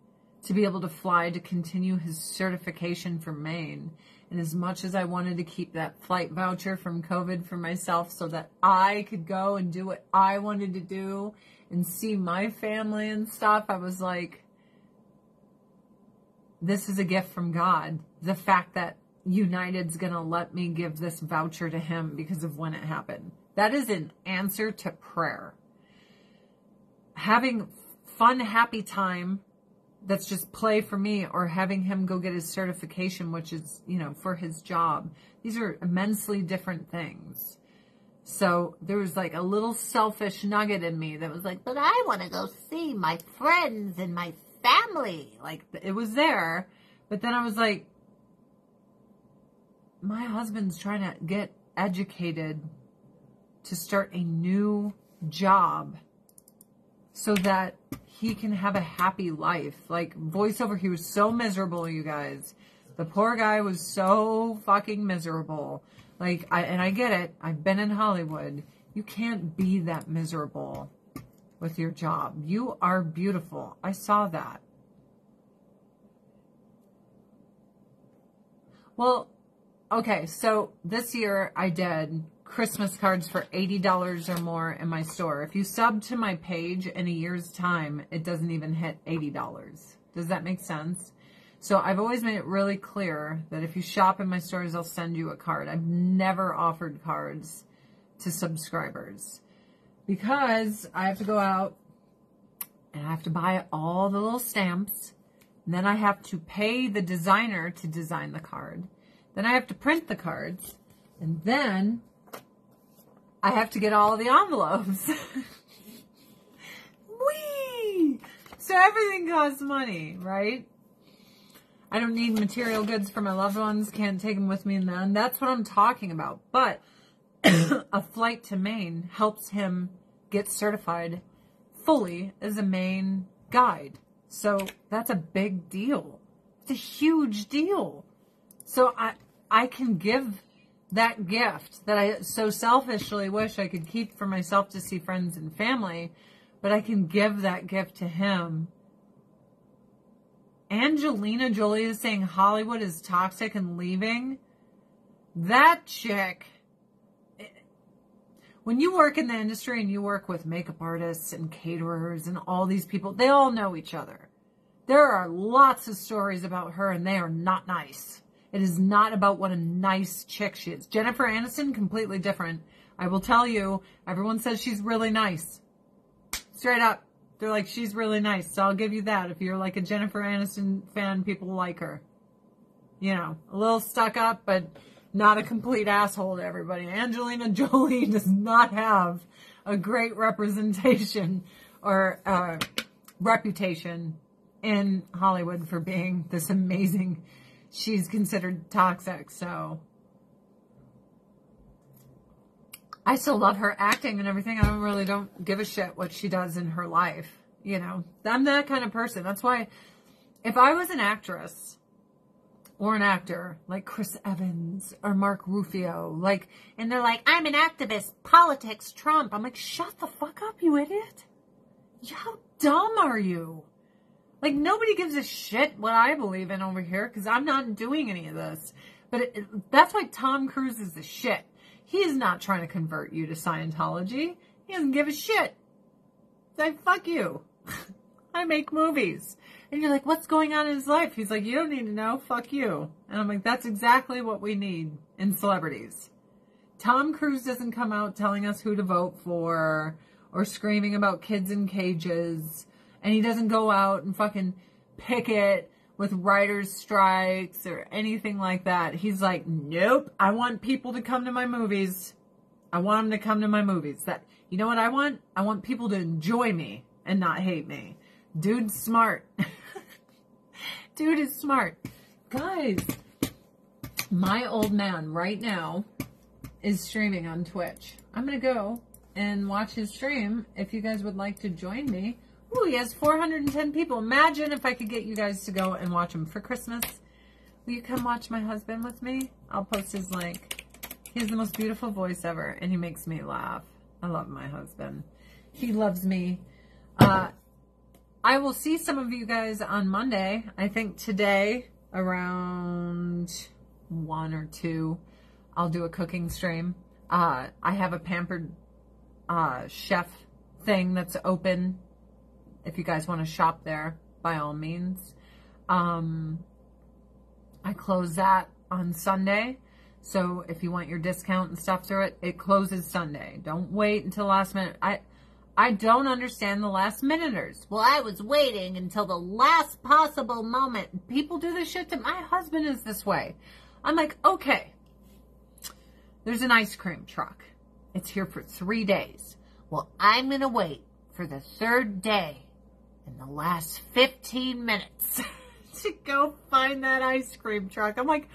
to be able to fly to continue his certification for Maine. And as much as I wanted to keep that flight voucher from COVID for myself so that I could go and do what I wanted to do and see my family and stuff, I was like, this is a gift from God. The fact that United's going to let me give this voucher to him because of when it happened. That is an answer to prayer. Having fun, happy time that's just play for me or having him go get his certification, which is, you know, for his job. These are immensely different things. So there was like a little selfish nugget in me that was like, but I want to go see my friends and my family. Like it was there. But then I was like, my husband's trying to get educated to start a new job so that he can have a happy life. Like voiceover, he was so miserable, you guys. The poor guy was so fucking miserable. Like, I, and I get it. I've been in Hollywood. You can't be that miserable with your job. You are beautiful. I saw that. Well, okay, so this year I did Christmas cards for $80 or more in my store. If you sub to my page in a year's time, it doesn't even hit $80. Does that make sense? So I've always made it really clear that if you shop in my stores, I'll send you a card. I've never offered cards to subscribers because I have to go out and I have to buy all the little stamps. And then I have to pay the designer to design the card. Then I have to print the cards. And then I have to get all the envelopes. Whee! So everything costs money, right? I don't need material goods for my loved ones. Can't take them with me and then. That's what I'm talking about. But a flight to Maine helps him get certified fully as a Maine guide. So that's a big deal. It's a huge deal. So I I can give that gift that I so selfishly wish I could keep for myself to see friends and family, but I can give that gift to him. Angelina Jolie is saying Hollywood is toxic and leaving. That chick. When you work in the industry and you work with makeup artists and caterers and all these people, they all know each other. There are lots of stories about her and they are not nice. It is not about what a nice chick she is. Jennifer Aniston, completely different. I will tell you, everyone says she's really nice. Straight up. They're like, she's really nice. So I'll give you that. If you're like a Jennifer Aniston fan, people like her. You know, a little stuck up, but not a complete asshole to everybody. Angelina Jolie does not have a great representation or uh, reputation in Hollywood for being this amazing she's considered toxic, so I still love her acting and everything. I really don't give a shit what she does in her life. You know, I'm that kind of person. That's why if I was an actress or an actor like Chris Evans or Mark Ruffalo, like, and they're like, I'm an activist, politics, Trump. I'm like, shut the fuck up, you idiot. How dumb are you? Like nobody gives a shit what I believe in over here because I'm not doing any of this. But it, it, that's why Tom Cruise is the shit. He's not trying to convert you to Scientology. He doesn't give a shit. Like, fuck you. I make movies. And you're like, what's going on in his life? He's like, you don't need to know. Fuck you. And I'm like, that's exactly what we need in celebrities. Tom Cruise doesn't come out telling us who to vote for or screaming about kids in cages and he doesn't go out and fucking picket with writers' strikes or anything like that. He's like, nope, I want people to come to my movies. I want them to come to my movies. That you know what I want? I want people to enjoy me and not hate me. Dude's smart. Dude is smart. Guys, my old man right now is streaming on Twitch. I'm going to go and watch his stream if you guys would like to join me. He has 410 people. Imagine if I could get you guys to go and watch him for Christmas. Will you come watch my husband with me? I'll post his link. He has the most beautiful voice ever, and he makes me laugh. I love my husband. He loves me. Uh, I will see some of you guys on Monday. I think today around 1 or 2, I'll do a cooking stream. Uh, I have a pampered uh, chef thing that's open if you guys want to shop there, by all means. Um, I close that on Sunday. So if you want your discount and stuff through it, it closes Sunday. Don't wait until last minute. I I don't understand the last minuters. Well, I was waiting until the last possible moment. People do this shit to my husband is this way. I'm like, okay. There's an ice cream truck. It's here for three days. Well, I'm gonna wait for the third day in the last 15 minutes to go find that ice cream truck. I'm like,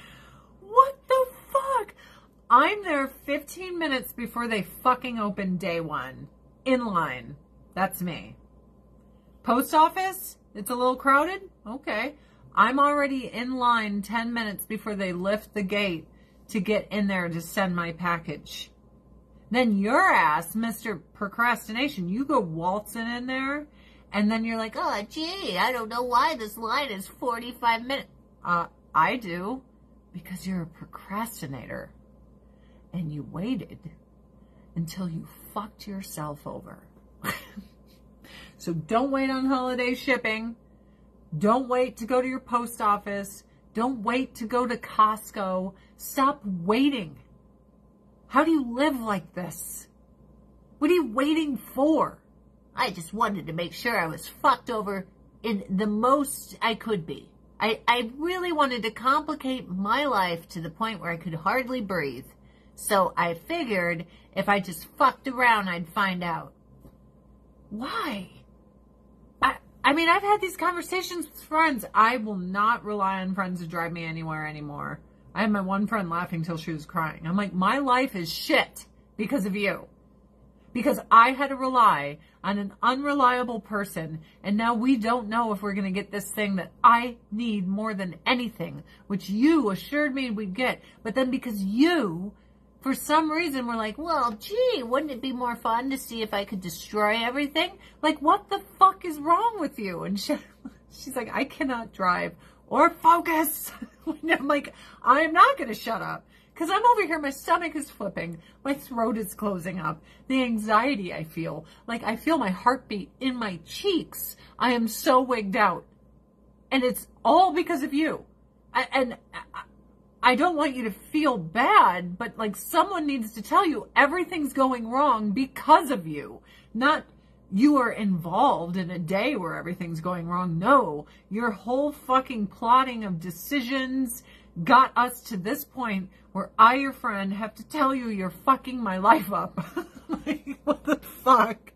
what the fuck? I'm there 15 minutes before they fucking open day one. In line. That's me. Post office? It's a little crowded? Okay. I'm already in line 10 minutes before they lift the gate to get in there to send my package. Then your ass, Mr. Procrastination, you go waltzing in there and then you're like, oh, gee, I don't know why this line is 45 minutes. Uh, I do. Because you're a procrastinator. And you waited until you fucked yourself over. so don't wait on holiday shipping. Don't wait to go to your post office. Don't wait to go to Costco. Stop waiting. How do you live like this? What are you waiting for? I just wanted to make sure I was fucked over in the most I could be. I, I really wanted to complicate my life to the point where I could hardly breathe. So I figured if I just fucked around, I'd find out. Why? I, I mean, I've had these conversations with friends. I will not rely on friends to drive me anywhere anymore. I had my one friend laughing till she was crying. I'm like, my life is shit because of you because I had to rely on an unreliable person. And now we don't know if we're going to get this thing that I need more than anything, which you assured me we'd get. But then because you, for some reason, were like, well, gee, wouldn't it be more fun to see if I could destroy everything? Like, what the fuck is wrong with you? And she, she's like, I cannot drive or focus. I'm like, I'm not going to shut up. Because I'm over here, my stomach is flipping, my throat is closing up, the anxiety I feel, like I feel my heartbeat in my cheeks. I am so wigged out. And it's all because of you. I, and I don't want you to feel bad, but like someone needs to tell you everything's going wrong because of you. Not you are involved in a day where everything's going wrong. No, your whole fucking plotting of decisions got us to this point where I, your friend, have to tell you you're fucking my life up. like, what the fuck?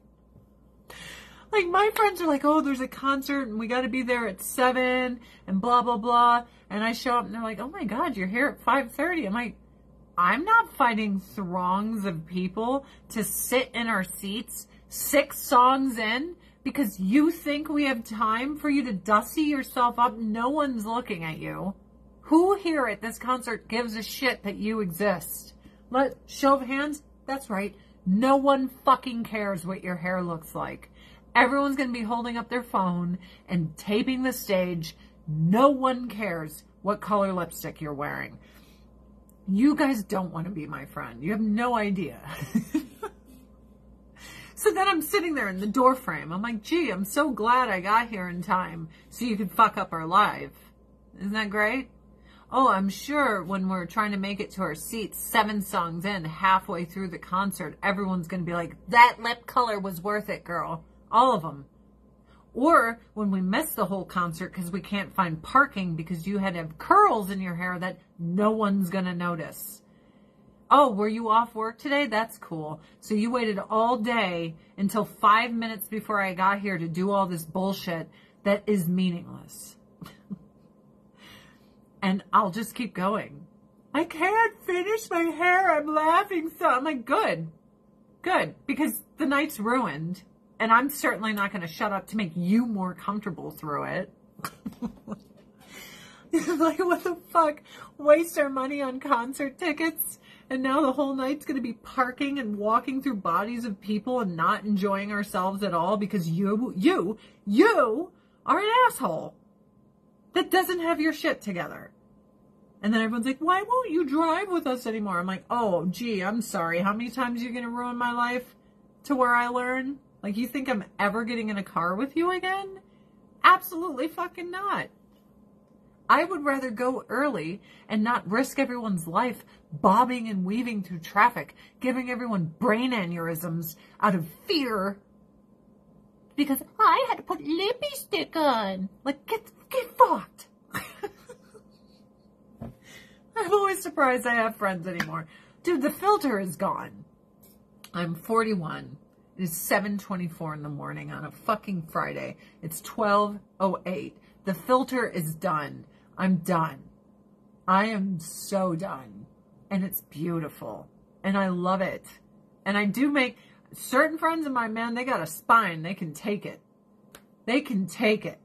Like, my friends are like, oh, there's a concert and we got to be there at 7 and blah, blah, blah. And I show up and they're like, oh my God, you're here at 5.30. I'm like, I'm not fighting throngs of people to sit in our seats six songs in because you think we have time for you to dusty yourself up. No one's looking at you. Who here at this concert gives a shit that you exist? Let show of hands. That's right. No one fucking cares what your hair looks like. Everyone's going to be holding up their phone and taping the stage. No one cares what color lipstick you're wearing. You guys don't want to be my friend. You have no idea. so then I'm sitting there in the door frame. I'm like, gee, I'm so glad I got here in time so you could fuck up our live. Isn't that great? Oh, I'm sure when we're trying to make it to our seats, seven songs in, halfway through the concert, everyone's going to be like, that lip color was worth it, girl. All of them. Or when we miss the whole concert because we can't find parking because you had to have curls in your hair that no one's going to notice. Oh, were you off work today? That's cool. So you waited all day until five minutes before I got here to do all this bullshit that is meaningless. And I'll just keep going. I can't finish my hair. I'm laughing so. I'm like, good, good, because the night's ruined and I'm certainly not going to shut up to make you more comfortable through it. like, what the fuck? Waste our money on concert tickets? And now the whole night's going to be parking and walking through bodies of people and not enjoying ourselves at all because you, you, you are an asshole that doesn't have your shit together. And then everyone's like, why won't you drive with us anymore? I'm like, oh, gee, I'm sorry. How many times are you going to ruin my life to where I learn? Like, you think I'm ever getting in a car with you again? Absolutely fucking not. I would rather go early and not risk everyone's life bobbing and weaving through traffic, giving everyone brain aneurysms out of fear because I had to put lipstick on. Like, get, get fucked. I'm always surprised I have friends anymore. Dude, the filter is gone. I'm 41. It is 7.24 in the morning on a fucking Friday. It's 12.08. The filter is done. I'm done. I am so done. And it's beautiful. And I love it. And I do make certain friends of my man, they got a spine. They can take it. They can take it.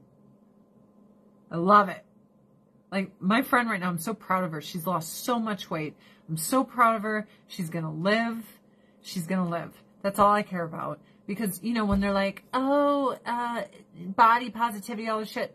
I love it. Like my friend right now, I'm so proud of her. She's lost so much weight. I'm so proud of her. She's going to live. She's going to live. That's all I care about. Because, you know, when they're like, oh, uh, body positivity, all this shit.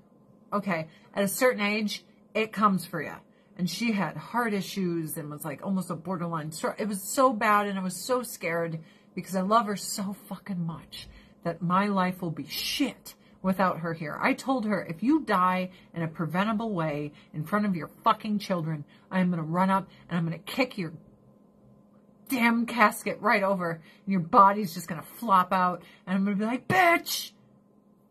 Okay. At a certain age, it comes for you. And she had heart issues and was like almost a borderline. It was so bad and I was so scared because I love her so fucking much that my life will be shit without her here. I told her, if you die in a preventable way in front of your fucking children, I am going to run up and I'm going to kick your damn casket right over and your body's just going to flop out and I'm going to be like, bitch!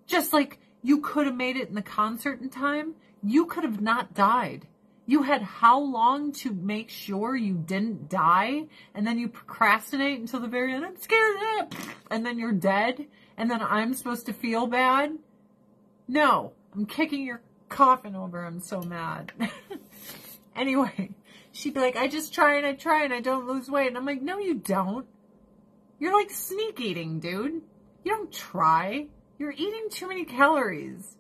Just like you could have made it in the concert in time, you could have not died. You had how long to make sure you didn't die and then you procrastinate until the very end. I'm scared. And then you're dead and then I'm supposed to feel bad? No, I'm kicking your coffin over. I'm so mad. anyway, she'd be like, I just try and I try and I don't lose weight. And I'm like, no, you don't. You're like sneak eating, dude. You don't try. You're eating too many calories.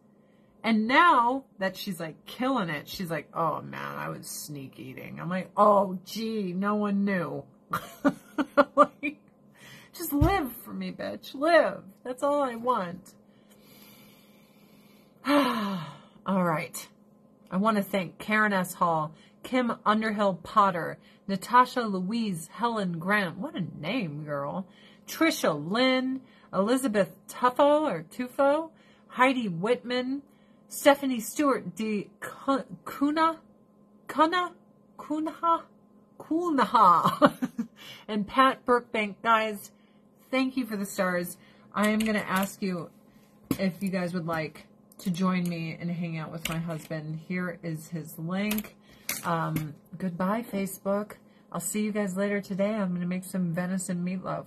And now that she's like killing it, she's like, oh man, I was sneak eating. I'm like, oh gee, no one knew. like, just live for me, bitch. Live. That's all I want. all right. I want to thank Karen S. Hall Kim Underhill Potter, Natasha Louise Helen Grant. What a name, girl. Trisha Lynn, Elizabeth Tuffo or Tufo, Heidi Whitman, Stephanie Stewart de Kuna, Kuna, Kunha, Kunaha, and Pat Burkbank. Guys, thank you for the stars. I am going to ask you if you guys would like to join me and hang out with my husband. Here is his link. Um, goodbye, Facebook. I'll see you guys later today. I'm going to make some venison meatloaf.